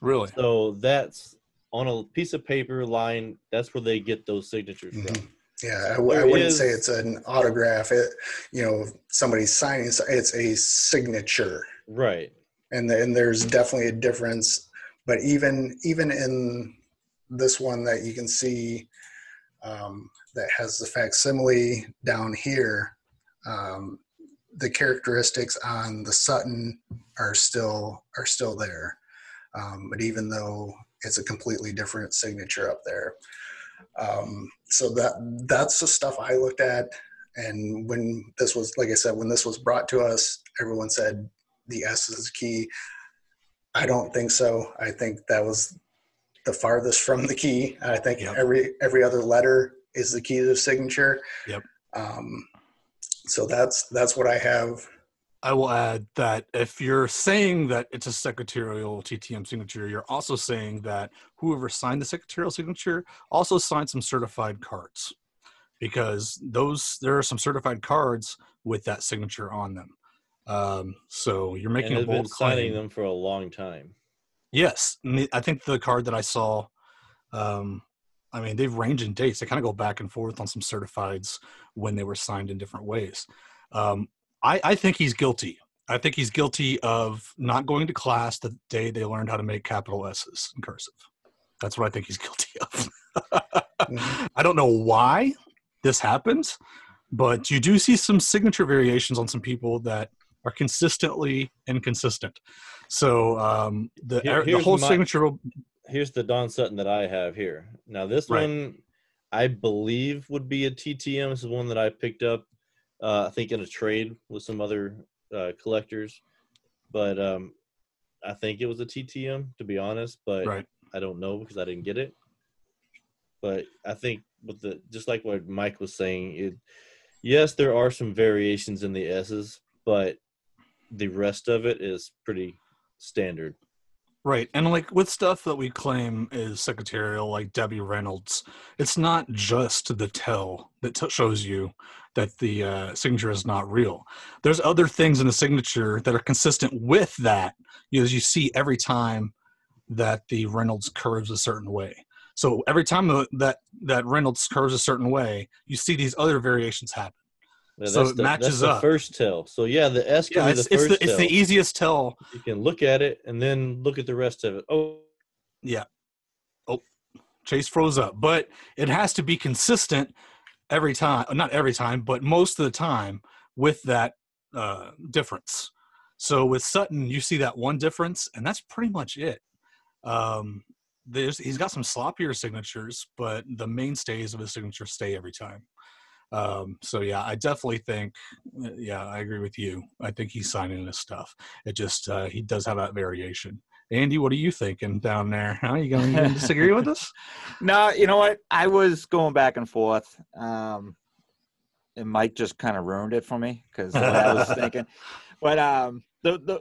Really? So that's on a piece of paper line. That's where they get those signatures Mhm. from. Yeah, I, w- I wouldn't say it's an autograph. It, you know, somebody's signing. so It's a signature, Right. and then there's definitely a difference. But even even in this one that you can see um, that has the facsimile down here, um, the characteristics on the Sutton are still are still there. Um, but even though it's a completely different signature up there, um, so that that's the stuff I looked at. And when this was, like I said, when this was brought to us, everyone said the S is key. I don't think so. I think that was the farthest from the key. I think Yep. every every other letter is the key to the signature. Yep. Um, so that's that's what I have. I will add that if you're saying that it's a secretarial TTM signature, you're also saying that whoever signed the secretarial signature also signed some certified cards because those there are some certified cards with that signature on them. Um, so you're making and a they've been bold signing claim. them for a long time. Yes, I think the card that I saw, um, I mean, they've range in dates. They kind of go back and forth on some certifieds when they were signed in different ways. Um, I, I think he's guilty. I think he's guilty of not going to class the day they learned how to make capital S's in cursive. That's what I think he's guilty of. Mhm. I don't know why this happens, but you do see some signature variations on some people that are consistently inconsistent. So um, the Here- the whole my- signature will Here's the Don Sutton that I have here. Now this Right. one, I believe would be a TTM. This is one that I picked up, uh, I think in a trade with some other uh, collectors, but um, I think it was a TTM to be honest. But right. I don't know because I didn't get it. But I think with the just like what Mike was saying, it yes, there are some variations in the S's, but the rest of it is pretty standard. Right. And like with stuff that we claim is secretarial, like Debbie Reynolds, it's not just the tell that t- shows you that the uh, signature is not real. There's other things in the signature that are consistent with that, as you see every time that the Reynolds curves a certain way. So every time that that Reynolds curves a certain way, you see these other variations happen. Yeah, So it the, matches that's the up. first tell. So yeah, the S can Yeah, be it's, the it's first the it's the easiest tell you can look at it and then look at the rest of it. Oh, Yeah. Oh, Chase froze up, but it has to be consistent every time. Not every time, but most of the time with that uh, difference. So with Sutton, you see that one difference, and that's pretty much it. Um, there's he's got some sloppier signatures, but the mainstays of his signature stay every time. Um, so yeah, I definitely think, uh, yeah, I agree with you. I think he's signing this stuff. It just uh, he does have that variation. Andy, what are you thinking down there? Huh? You going to disagree with us? No, you know what? I was going back and forth. Um, and Mike just kind of ruined it for me because I was thinking. But um, the the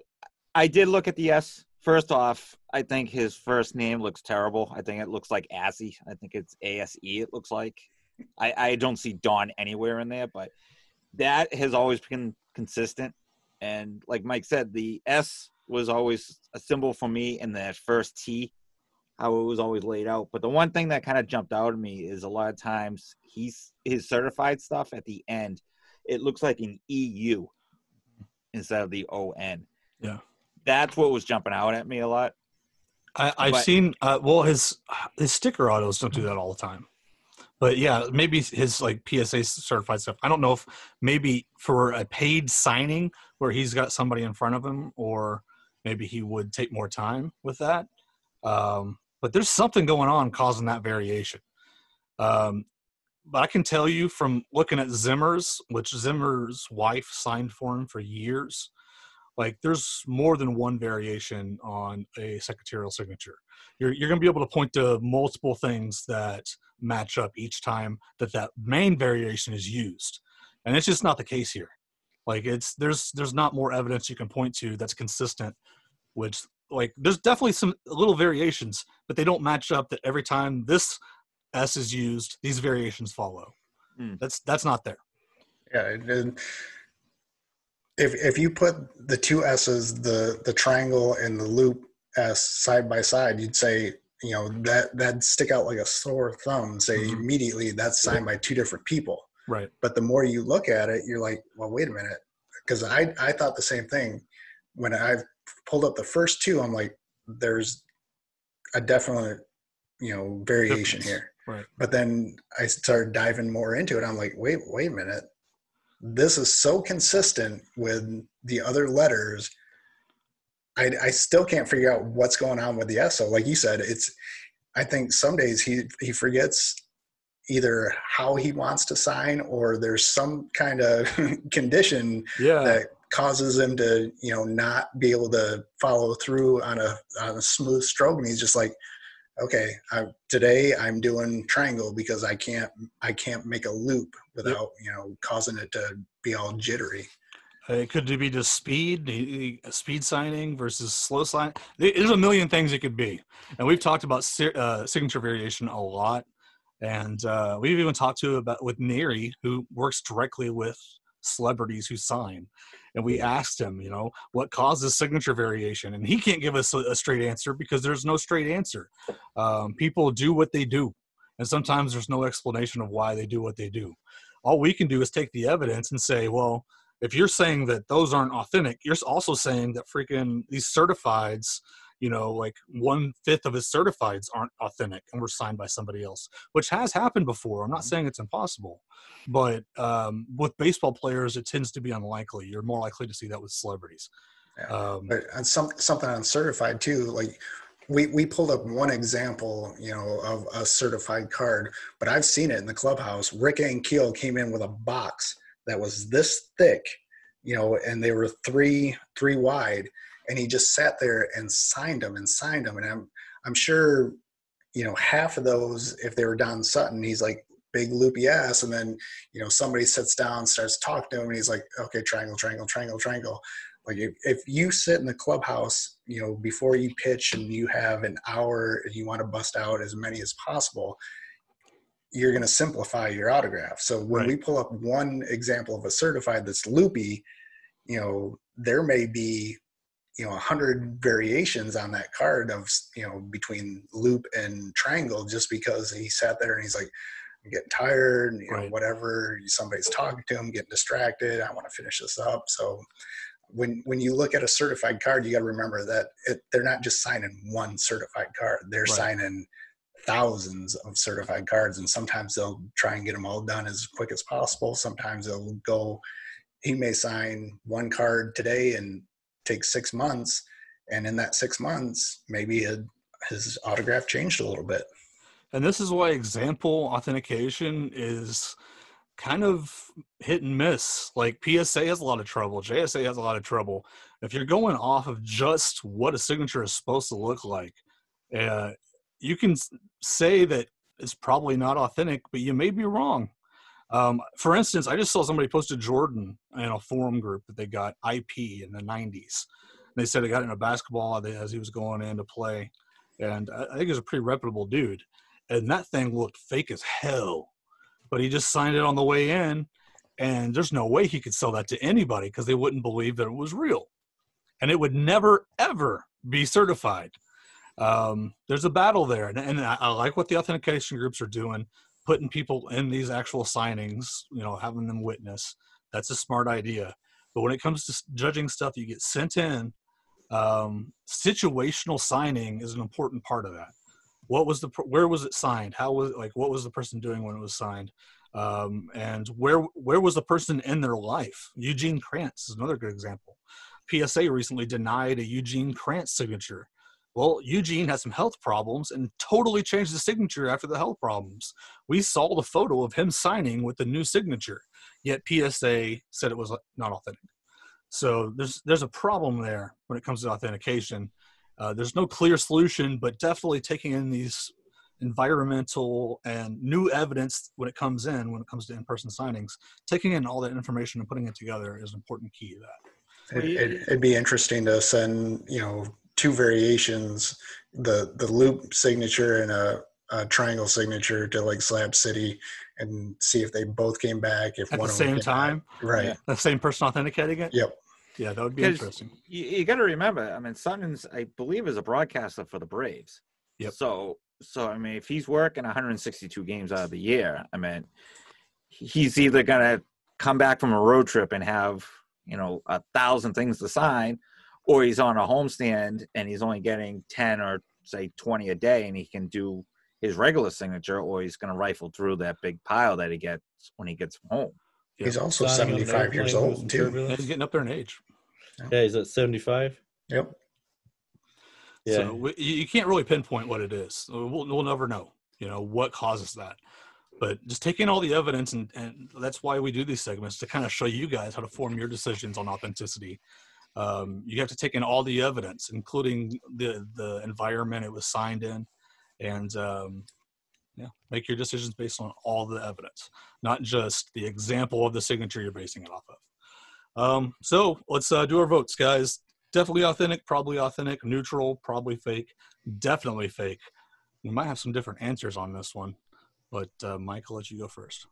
I did look at the S. First off, I think his first name looks terrible. I think it looks like Assy. I think it's A S E. It looks like. I I don't see Dawn anywhere in there, but that has always been consistent. And like Mike said, the S was always a symbol for me in that first T how it was always laid out. But the one thing that kind of jumped out at me is a lot of times he's his certified stuff at the end, it looks like an EU instead of the ON. Yeah. That's what was jumping out at me a lot. I, I've But- seen. Uh, well, his his sticker autos don't do that all the time. But yeah, maybe his like PSA certified stuff. I don't know if maybe for a paid signing where he's got somebody in front of him, or maybe he would take more time with that. Um, but there's something going on causing that variation. Um, but I can tell you from looking at Zimmer's, which Zimmer's wife signed for him for years, like there's more than one variation on a secretarial signature. You're you're going to be able to point to multiple things that match up each time that that main variation is used, and it's just not the case here. Like it's there's there's not more evidence you can point to that's consistent. Which like there's definitely some little variations, but they don't match up. That every time this S is used, these variations follow. Hmm. That's that's not there. Yeah, and if if you put the two S's, the the triangle and the loop S side by side, you'd say, you know, that that'd stick out like a sore thumb. and Say Mhm. immediately that's signed by two different people. Right. But the more you look at it, you're like, well, wait a minute, because I I thought the same thing when I pulled up the first two. I'm like, there's a definite you know variation Difference. here. Right. But then I started diving more into it. I'm like, wait, wait a minute. This is so consistent with the other letters. I, I still can't figure out what's going on with the S. So, like you said, it's. I think some days he he forgets either how he wants to sign or there's some kind of condition Yeah. that causes him to you know not be able to follow through on a on a smooth stroke and he's just like okay I, today i'm doing triangle because i can't i can't make a loop without you know causing it to be all jittery. It could be just speed, speed signing versus slow sign. There's a million things it could be, and we've talked about uh, signature variation a lot, and uh, we've even talked to about with Neri, who works directly with celebrities who sign, and we asked him, you know, what causes signature variation, and he can't give us a, a straight answer because there's no straight answer. Um, people do what they do, and sometimes there's no explanation of why they do what they do. All we can do is take the evidence and say, well if you're saying that those aren't authentic, you're also saying that freaking these certifieds, you know, like one fifth of his certifieds aren't authentic and were signed by somebody else, which has happened before. I'm not saying it's impossible, but um, with baseball players, it tends to be unlikely. You're more likely to see that with celebrities. Yeah. Um, but on some something uncertified too like we we pulled up one example you know of a certified card but i've seen it in the clubhouse. Rick and Keel came in with a box that was this thick you know and they were three three wide and he just sat there and signed them and signed them and i'm i'm sure you know half of those if they were don sutton he's like big loopy ass and then you know somebody sits down starts talking to him and he's like okay triangle triangle triangle triangle. Like if, if you sit in the clubhouse you know before you pitch and you have an hour and you want to bust out as many as possible you're going to simplify your autograph. So when Right. we pull up one example of a certified that's loopy you know there may be you know a hundred variations on that card of you know between loop and triangle just because he sat there and he's like i'm getting tired you know whatever somebody's talking to him getting distracted i want to finish this up. So when when you look at a certified card, you got to remember that it, they're not just signing one certified card; they're Right. signing thousands of certified cards, and sometimes they'll try and get them all done as quick as possible. Sometimes they'll go. He may sign one card today and take six months, and in that six months, maybe his, his autograph changed a little bit. And this is why example authentication is kind of hit and miss. Like PSA has a lot of trouble, JSA has a lot of trouble. If you're going off of just what a signature is supposed to look like, uh, you can say that it's probably not authentic, but you may be wrong. Um, for instance, I just saw somebody posted Jordan in a forum group that they got IP in the 90s. They said they got in a basketball as he was going in to play. And I think he's a pretty reputable dude and that thing looked fake as hell. But he just signed it on the way in, and there's no way he could sell that to anybody because they wouldn't believe that it was real, and it would never ever be certified. Um, there's a battle there, and, and I, I like what the authentication groups are doing, putting people in these actual signings, you know, having them witness. That's a smart idea. But when it comes to judging stuff you get sent in, um, situational signing is an important part of that what was the where was it signed? How was like what was the person doing when it was signed? Um, and where where was the person in their life? Eugene Kranz is another good example. Psa recently denied a eugene Kranz signature. Well eugene had some health problems and totally changed the signature after the health problems. We saw the photo of him signing with the new signature yet psa said it was not authentic. So there's there's a problem there when it comes to authentication. Uh, there's no clear solution, but definitely taking in these environmental and new evidence when it comes in, when it comes to in-person signings, taking in all that information and putting it together is an important key to that. It, it, it'd be interesting to send, you know, two variations, the the loop signature and a, a triangle signature to like Slab City, and see if they both came back. If At one the same time, back. right? Yeah. the same person authenticating it. Yep. Yeah, that would be Because interesting. You, you got to remember, I mean, Sutton's, I believe, is a broadcaster for the Braves. Yep. So, so I mean, if he's working 162 games out of the year, I mean, he's either gonna come back from a road trip and have you know a thousand things to sign, or he's on a homestand and he's only getting 10 or say 20 a day, and he can do his regular signature, or he's gonna rifle through that big pile that he gets when he gets home. He's also Signing on an 75 years airplane with old too. Turbulence. he's getting up there in age. Yeah, he's at 75. Yep. Yeah. So we, you you can't really pinpoint what it is. We'll, we'll never know, you know, what causes that. But just taking all the evidence, and, and that's why we do these segments to kind of show you guys how to form your decisions on authenticity. Um, you have to take in all the evidence, including the the environment it was signed in, and um, yeah, make your decisions based on all the evidence, not just the example of the signature you're basing it off of. Um, so let's uh, do our votes, guys definitely authentic, probably authentic, neutral, probably fake, definitely fake. We might have some different answers on this one, but uh, Mike, I'll let you go first.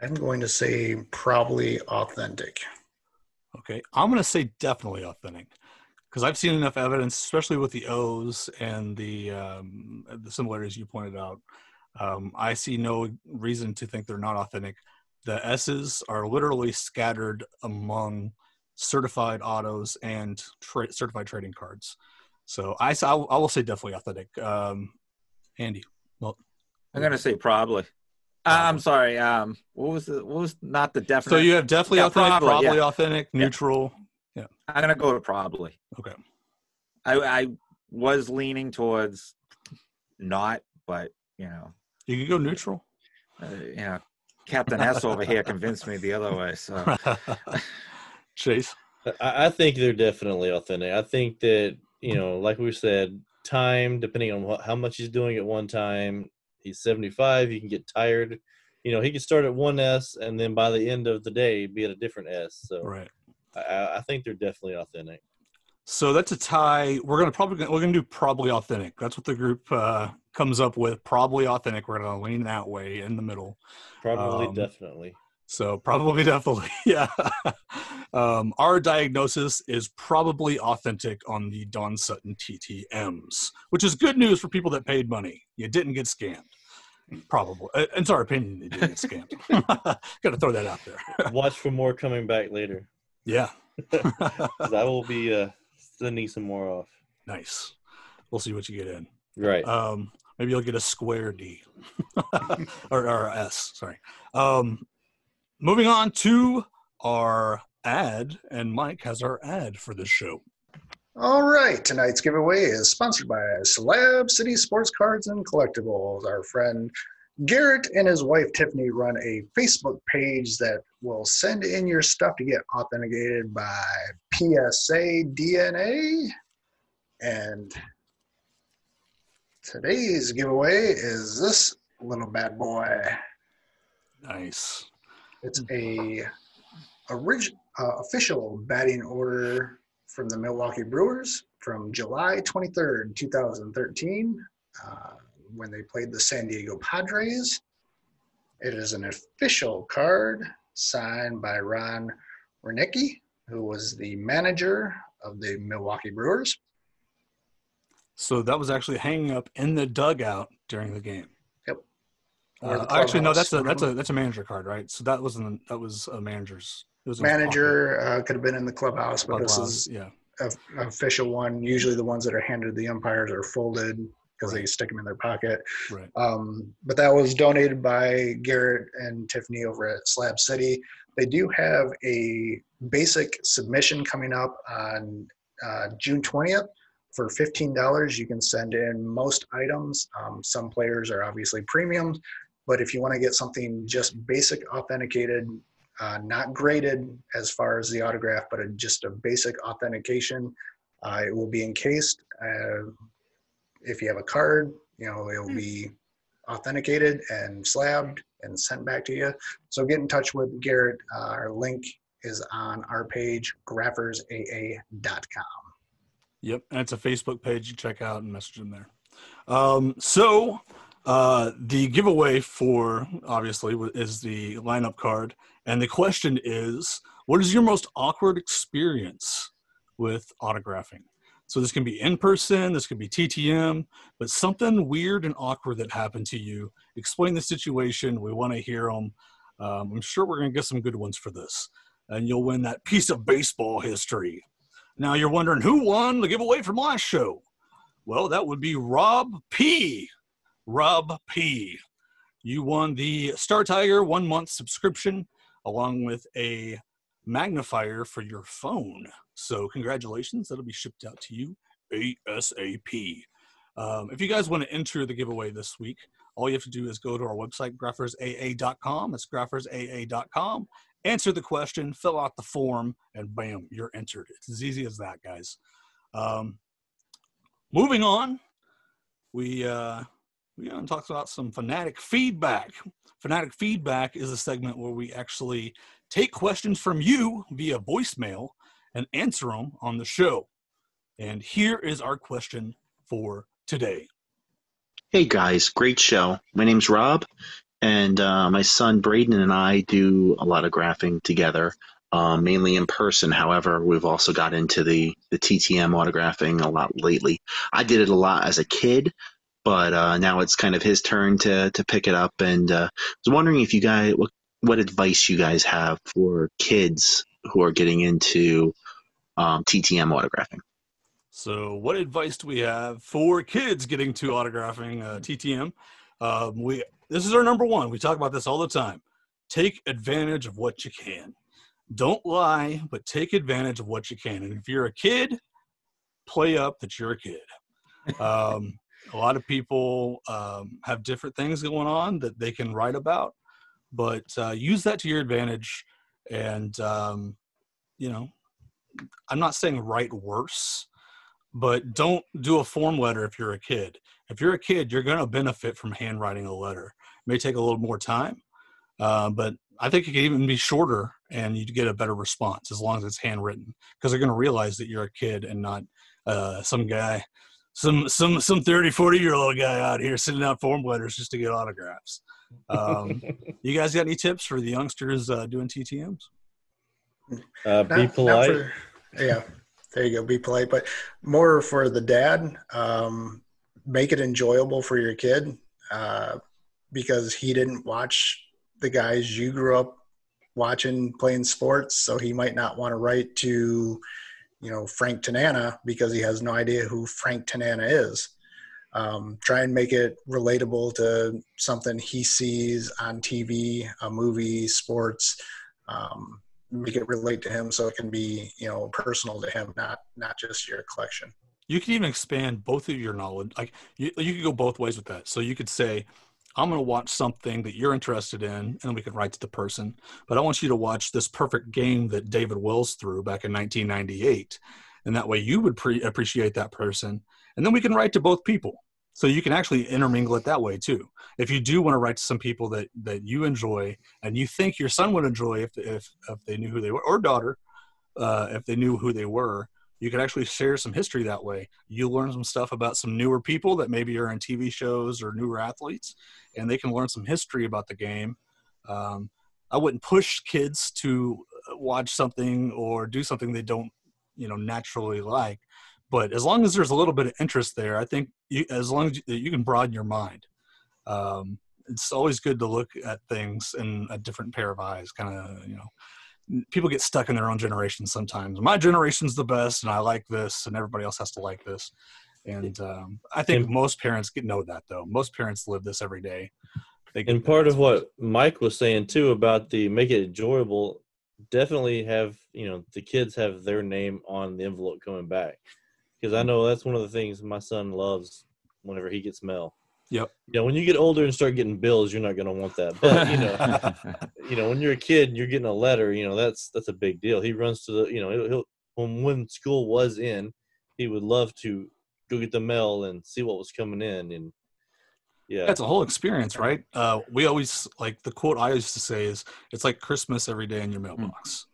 I'm going to say probably authentic. Okay, I'm going to say definitely authentic because I've seen enough evidence, especially with the O's and the um, the similarities you pointed out. Um, I see no reason to think they're not authentic. The S's are literally scattered among certified autos and tra- certified trading cards. So I, I will- I will say definitely authentic. Um, Andy, well, I'm gonna say probably. Uh, I'm sorry. Um, what was the what was not the definite? so you have definitely Yeah, authentic, probably, probably, yeah. authentic, neutral. Yeah, I'm gonna go with probably. Okay. I I was leaning towards not, but you know, You can go neutral. uh, you know, Captain S over here convinced me the other way. So Chase. I, I think they're definitely authentic. I think that you know, like we said, time depending on what, how much he's doing at one time. He's seventy five. You can get tired. You know, he can start at one S and then by the end of the day be at a different S. So Right. I, I think they're definitely authentic. So that's a tie. We're gonna probably we're gonna do probably authentic. That's what the group uh, comes up with. Probably authentic. We're gonna lean that way in the middle. Probably, Um, definitely. So probably definitely, yeah. um, our diagnosis is probably authentic on the Don Sutton TTMs, which is good news for people that paid money. You didn't get scammed. Probably. Uh, It's our opinion you didn't get scammed. Got to throw that out there. Watch for more coming back later. Yeah. I will be uh, sending some more off. nice. We'll see what you get in. Right. Um, maybe you'll get a square D or, or a S. Sorry. Um, moving on to our ad, and Mike has our ad for this show. All right, tonight's giveaway is sponsored by Slab City Sports Cards and Collectibles. Our friend Garrett and his wife Tiffany run a Facebook page that will send in your stuff to get authenticated by PSA DNA. And today's giveaway is this little bad boy. Nice. It's a orig- uh, official batting order from the Milwaukee Brewers from July 23rd, 2013, uh, when they played the San Diego Padres. It is an official card signed by Ron Roenicke, who was the manager of the Milwaukee Brewers. So that was actually hanging up in the dugout during the game. Yep. Uh, the actually, no. That's a that's a that's a manager card, right? So that wasn't that was a manager's. It was Manager uh, could have been in the clubhouse, but this is yeah. a- official one. Usually, the ones that are handed to the umpires are folded because they stick them in their pocket. Right. Um, but that was donated by Garrett and Tiffany over at Slab City. They do have a basic submission coming up on uh, June 20th. For $15, you can send in most items. Um, some players are obviously premiums, but if you want to get something just basic authenticated, uh, not graded as far as the autograph, but a, just a basic authentication. Uh, it will be encased. Uh, if you have a card, you know, it'll be authenticated and slabbed and sent back to you. So get in touch with Garrett. Uh, our link is on our page, graphersaa.com. Yep, and it's a Facebook page you check out and message them there. Um, so uh, the giveaway for obviously is the lineup card, and the question is, what is your most awkward experience with autographing? So this can be in person, this could be TTM, but something weird and awkward that happened to you. Explain the situation. We want to hear them. Um, I'm sure we're going to get some good ones for this, and you'll win that piece of baseball history. Now you're wondering who won the giveaway from last show. Well, that would be Rob P. Rob P. You won the Star Tiger one month subscription along with a magnifier for your phone. So, congratulations. That'll be shipped out to you ASAP. Um, if you guys want to enter the giveaway this week, all you have to do is go to our website, graphersaa.com. It's graphersaa.com. Answer the question, fill out the form, and bam, you're entered. It's as easy as that, guys. Um, moving on, we uh, we going talk about some fanatic feedback. Fanatic feedback is a segment where we actually take questions from you via voicemail and answer them on the show. And here is our question for today. Hey guys, great show. My name's Rob, and uh, my son Braden and I do a lot of graphing together, uh, mainly in person. However, we've also got into the the TTM autographing a lot lately. I did it a lot as a kid, but uh, now it's kind of his turn to to pick it up. And uh, I was wondering if you guys what what advice you guys have for kids who are getting into um, TTM autographing. So, what advice do we have for kids getting to autographing uh, TTM? Um, we this is our number one. We talk about this all the time. Take advantage of what you can. Don't lie, but take advantage of what you can. And if you're a kid, play up that you're a kid. Um, a lot of people um, have different things going on that they can write about, but uh, use that to your advantage. And um, you know, I'm not saying write worse, but don't do a form letter if you're a kid. If you're a kid, you're going to benefit from handwriting a letter. It may take a little more time, uh, but I think it can even be shorter and you get a better response as long as it's handwritten because they're going to realize that you're a kid and not uh, some guy, some some some 30, 40 year old guy out here sending out form letters just to get autographs. Um, you guys got any tips for the youngsters uh, doing TTMs? Uh, be polite. for- yeah, there you go. Be polite, but more for the dad. Um, make it enjoyable for your kid uh, because he didn't watch the guys you grew up watching playing sports, so he might not want to write to, you know, Frank Tanana because he has no idea who Frank Tanana is. Um, try and make it relatable to something he sees on TV, a movie, sports. Um, make it relate to him so it can be you know personal to him not not just your collection you can even expand both of your knowledge like you, you could go both ways with that so you could say i'm going to watch something that you're interested in and we can write to the person. But i want you to watch this perfect game that david wells threw back in 1998 and that way you would pre- appreciate that person and then we can write to both people. So you can actually intermingle it that way too. If you do want to write to some people that that you enjoy and you think your son would enjoy if if, if they knew who they were or daughter uh, if they knew who they were you could actually share some history that way. You'll learn some stuff about some newer people that maybe are in tv shows or newer athletes and they can learn some history about the game. Um, i wouldn't push kids to watch something or do something they don't you know naturally like but as long as there's a little bit of interest there i think you, as long as you, you can broaden your mind. Um, it's always good to look at things in a different pair of eyes kind of you know people get stuck in their own generation sometimes. My generation's the best and i like this and everybody else has to like this. And um, i think most parents get know that though. Most parents live this every day. They And part of what Mike was saying too about the make it enjoyable, definitely have you know the kids have their name on the envelope coming back, because I know that's one of the things my son loves whenever he gets mail. Yep. Yeah, when you get older and start getting bills, you're not going to want that. But you know, you know, when you're a kid and you're getting a letter, you know, that's that's a big deal. He runs to the, you know, he'll, he'll when when school was in, he would love to go get the mail and see what was coming in, and yeah, That's a whole experience, right? Uh, we always like the quote I used to say is, "It's like Christmas every day in your mailbox."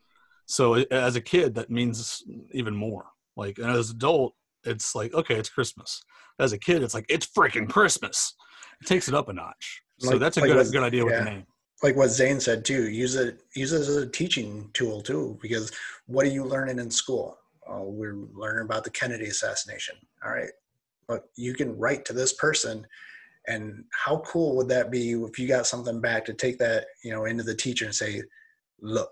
So as a kid, that means even more. Like, and as an adult, it's like, okay, it's Christmas. As a kid, it's like it's freaking Christmas. It takes it up a notch. So Like- that's a like good what- good idea with the name. like what Zane said too. Use it use it as a teaching tool too, because what are you learning in school? Oh, we're learning about the Kennedy assassination. All right, but you can write to this person, and how cool would that be if you got something back to take that you know into the teacher and say, look,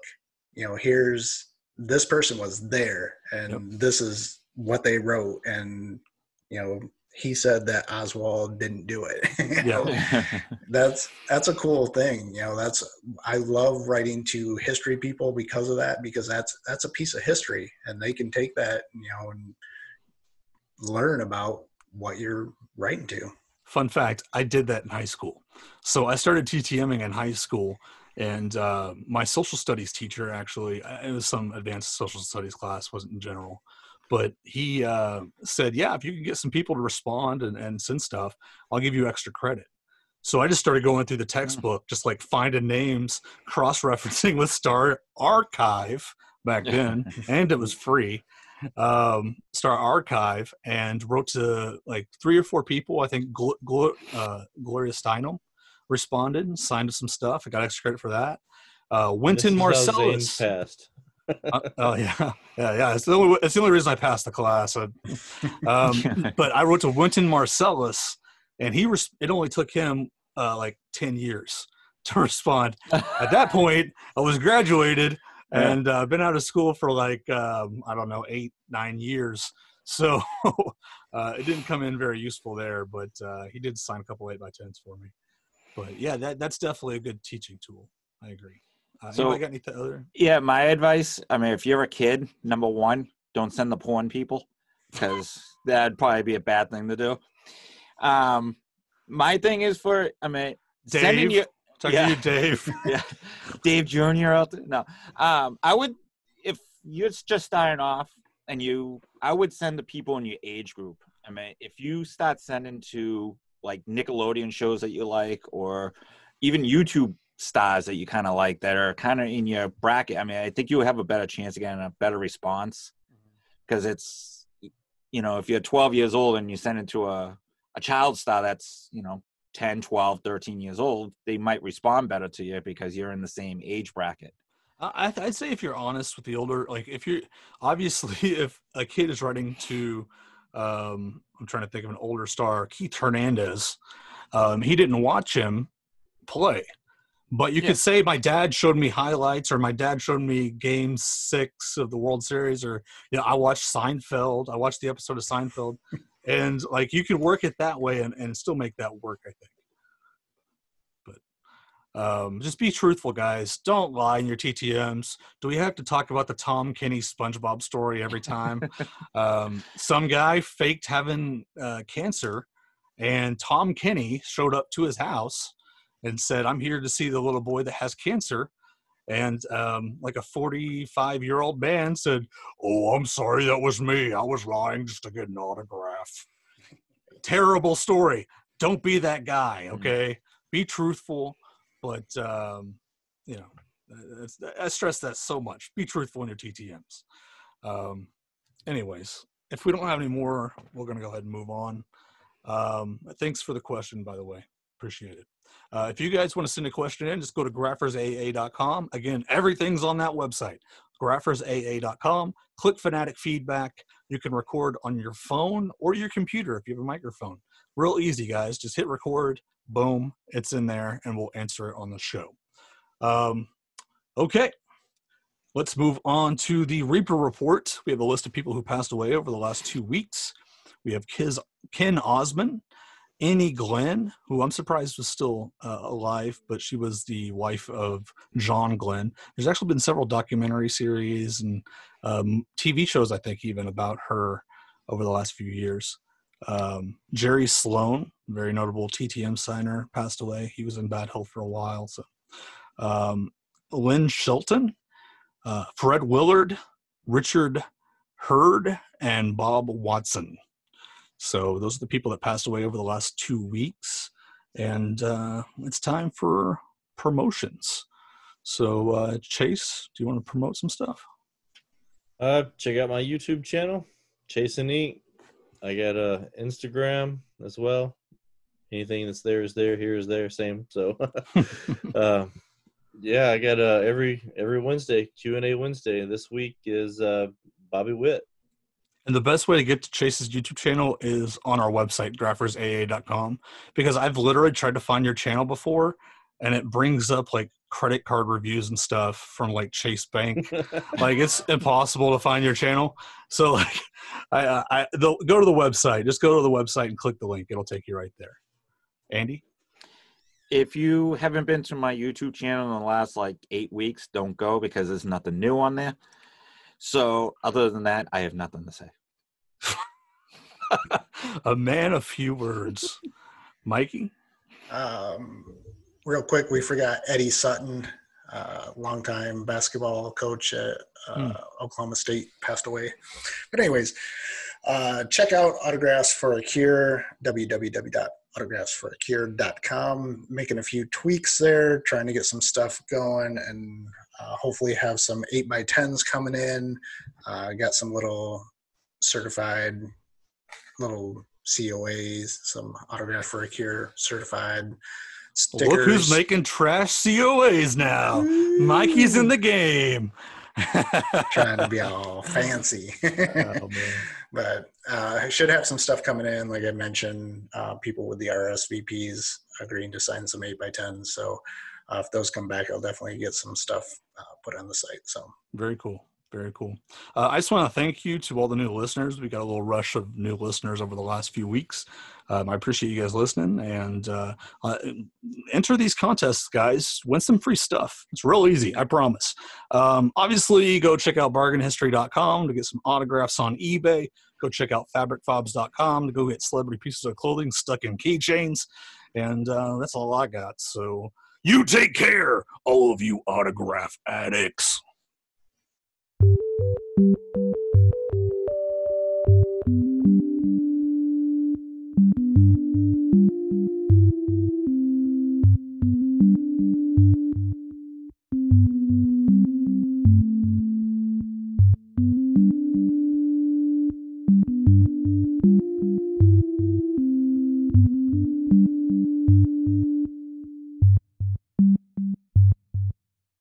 you know, here's this person was there, and Yep. this is what they wrote, and you know. He said that Oswald didn't do it. Yeah. that's that's a cool thing you know that's i love writing to history people because of that because that's that's a piece of history and they can take that you know and learn about what you're writing to Fun fact: I did that in high school. So I started TTMing in high school, and uh, my social studies teacher actually it was some advanced social studies class, wasn't in general, but he uh, said, "Yeah, if you can get some people to respond and, and send stuff, I'll give you extra credit." So I just started going through the textbook, just like finding names, cross-referencing with Star Archive back then, and it was free um, Star Archive and wrote to like three or four people. I think Gl- Gl- uh, Gloria Steinem responded and signed some stuff. I got extra credit for that. Uh, This Wynton is how Zane Marsalis. passed. Uh, oh yeah, yeah, yeah. It's the only, it's the only reason I passed the class. Uh, um, but I wrote to Wynton Marsalis, and he res- it only took him uh, like ten years to respond. At that point, I was graduated Yeah. and uh, been out of school for like um, I don't know eight nine years. So uh, it didn't come in very useful there, but uh, he did sign a couple eight by tens for me. But yeah, that that's definitely a good teaching tool. I agree. Uh, So- got anything other? Yeah, my advice. I mean, if you're a kid, number one, don't send the porn people because that'd probably be a bad thing to do. Um, my thing is for I mean, sending Dave? your Talk yeah. to you, Dave. yeah, Dave Jr. out there. No, um, I would if you're just starting off and you, I would send the people in your age group. I mean, if you start sending to like Nickelodeon shows that you like, or even YouTube stars that you kind of like that are kind of in your bracket, I mean, I think you have a better chance of getting a better response because it's, you know, if you're 12 years old and you send it to a a child star that's you know 10 12 13 years old they might respond better to you because you're in the same age bracket. I, I'd say if you're honest with the older, like if you're obviously if a kid is writing to, um, I'm trying to think of an older star, Keith Hernandez, um, he didn't watch him play, but you Yeah. could say my dad showed me highlights or my dad showed me Game Six of the World Series or you know I watched Seinfeld, I watched the episode of Seinfeld, and like you could work it that way and, and still make that work. I think. Um, just be truthful, guys. Don't lie in your TTMs. Do we have to talk about the Tom Kenny SpongeBob story every time? um, some guy faked having uh, cancer, and Tom Kenny showed up to his house and said, "I'm here to see the little boy that has cancer." And um, like a 45 year old man said, "Oh, I'm sorry, that was me. I was lying just to get an autograph." Terrible story. Don't be that guy. Okay, be truthful but um, you know, I stress that so much. Be truthful in your TTM's. Um, anyways, if we don't have any more, we're gonna go ahead and move on. Um, thanks for the question, by the way. Appreciate it. Uh, if you guys want to send a question in, just go to graphersaa.com. Again, everything's on that website, graphersaa.com. Click Fanatic Feedback. You can record on your phone or your computer if you have a microphone. Real easy, guys. Just hit record, boom, it's in there, and we'll answer it on the show. Um, okay, let's move on to the Reaper report. We have a list of people who passed away over the last two weeks. We have Kiz, Ken Osmond, Annie Glenn, who I'm surprised was still uh, alive, but she was the wife of John Glenn. There's actually been several documentary series and um, TV shows, I think, even about her over the last few years. Um, Jerry Sloan, very notable TTM signer, passed away. He was in bad health for a while. So, um, Lynn Shelton, uh, Fred Willard, Richard Herd, and Bob Watson. So those are the people that passed away over the last two weeks, and uh, it's time for promotions. So, uh, Chase, do you want to promote some stuff? Uh, check out my YouTube channel, Chase and Eat. I got a Instagram as well. Anything that's there is there, here is there, same. So, uh, yeah, I got uh, every every Wednesday Q and A Wednesday. This week is uh, Bobby Witt. And the best way to get to Chase's YouTube channel is on our website, graphersaa.com, because I've literally tried to find your channel before and it brings up like credit card reviews and stuff from like Chase Bank. like it's impossible to find your channel. So like I, I the, go to the website, just go to the website and click the link. It'll take you right there. Andy? If you haven't been to my YouTube channel in the last like eight weeks, don't go because there's nothing new on there. So other than that, I have nothing to say. a man of few words. Mikey? Um, real quick, we forgot Eddie Sutton, uh, longtime basketball coach at uh, Hmm. Oklahoma State, passed away. But anyways, uh, check out Autographs for a Cure, www.autographsforacure.com. Making a few tweaks there, trying to get some stuff going, and uh, hopefully have some 8 by 10s coming in. Uh, got some little certified little COAs, some Autograph for here certified stickers. Look who's making trash COAs now. Mikey's in the game. trying to be all fancy. Oh, man. but uh, I should have some stuff coming in. Like I mentioned, uh, people with the RSVPs agreeing to sign some 8 by 10s So uh, if those come back, I'll definitely get some stuff put on the site. So Very cool. Very cool. Uh, I just want to thank you to all the new listeners. We got a little rush of new listeners over the last few weeks. Um, I appreciate you guys listening and uh, uh, enter these contests, guys. Win some free stuff. It's real easy, I promise. Um, obviously, go check out bargainhistory.com to get some autographs on eBay. Go check out fabricfobs.com to go get celebrity pieces of clothing stuck in keychains. And uh, that's all I got. So you take care, all of you autograph addicts.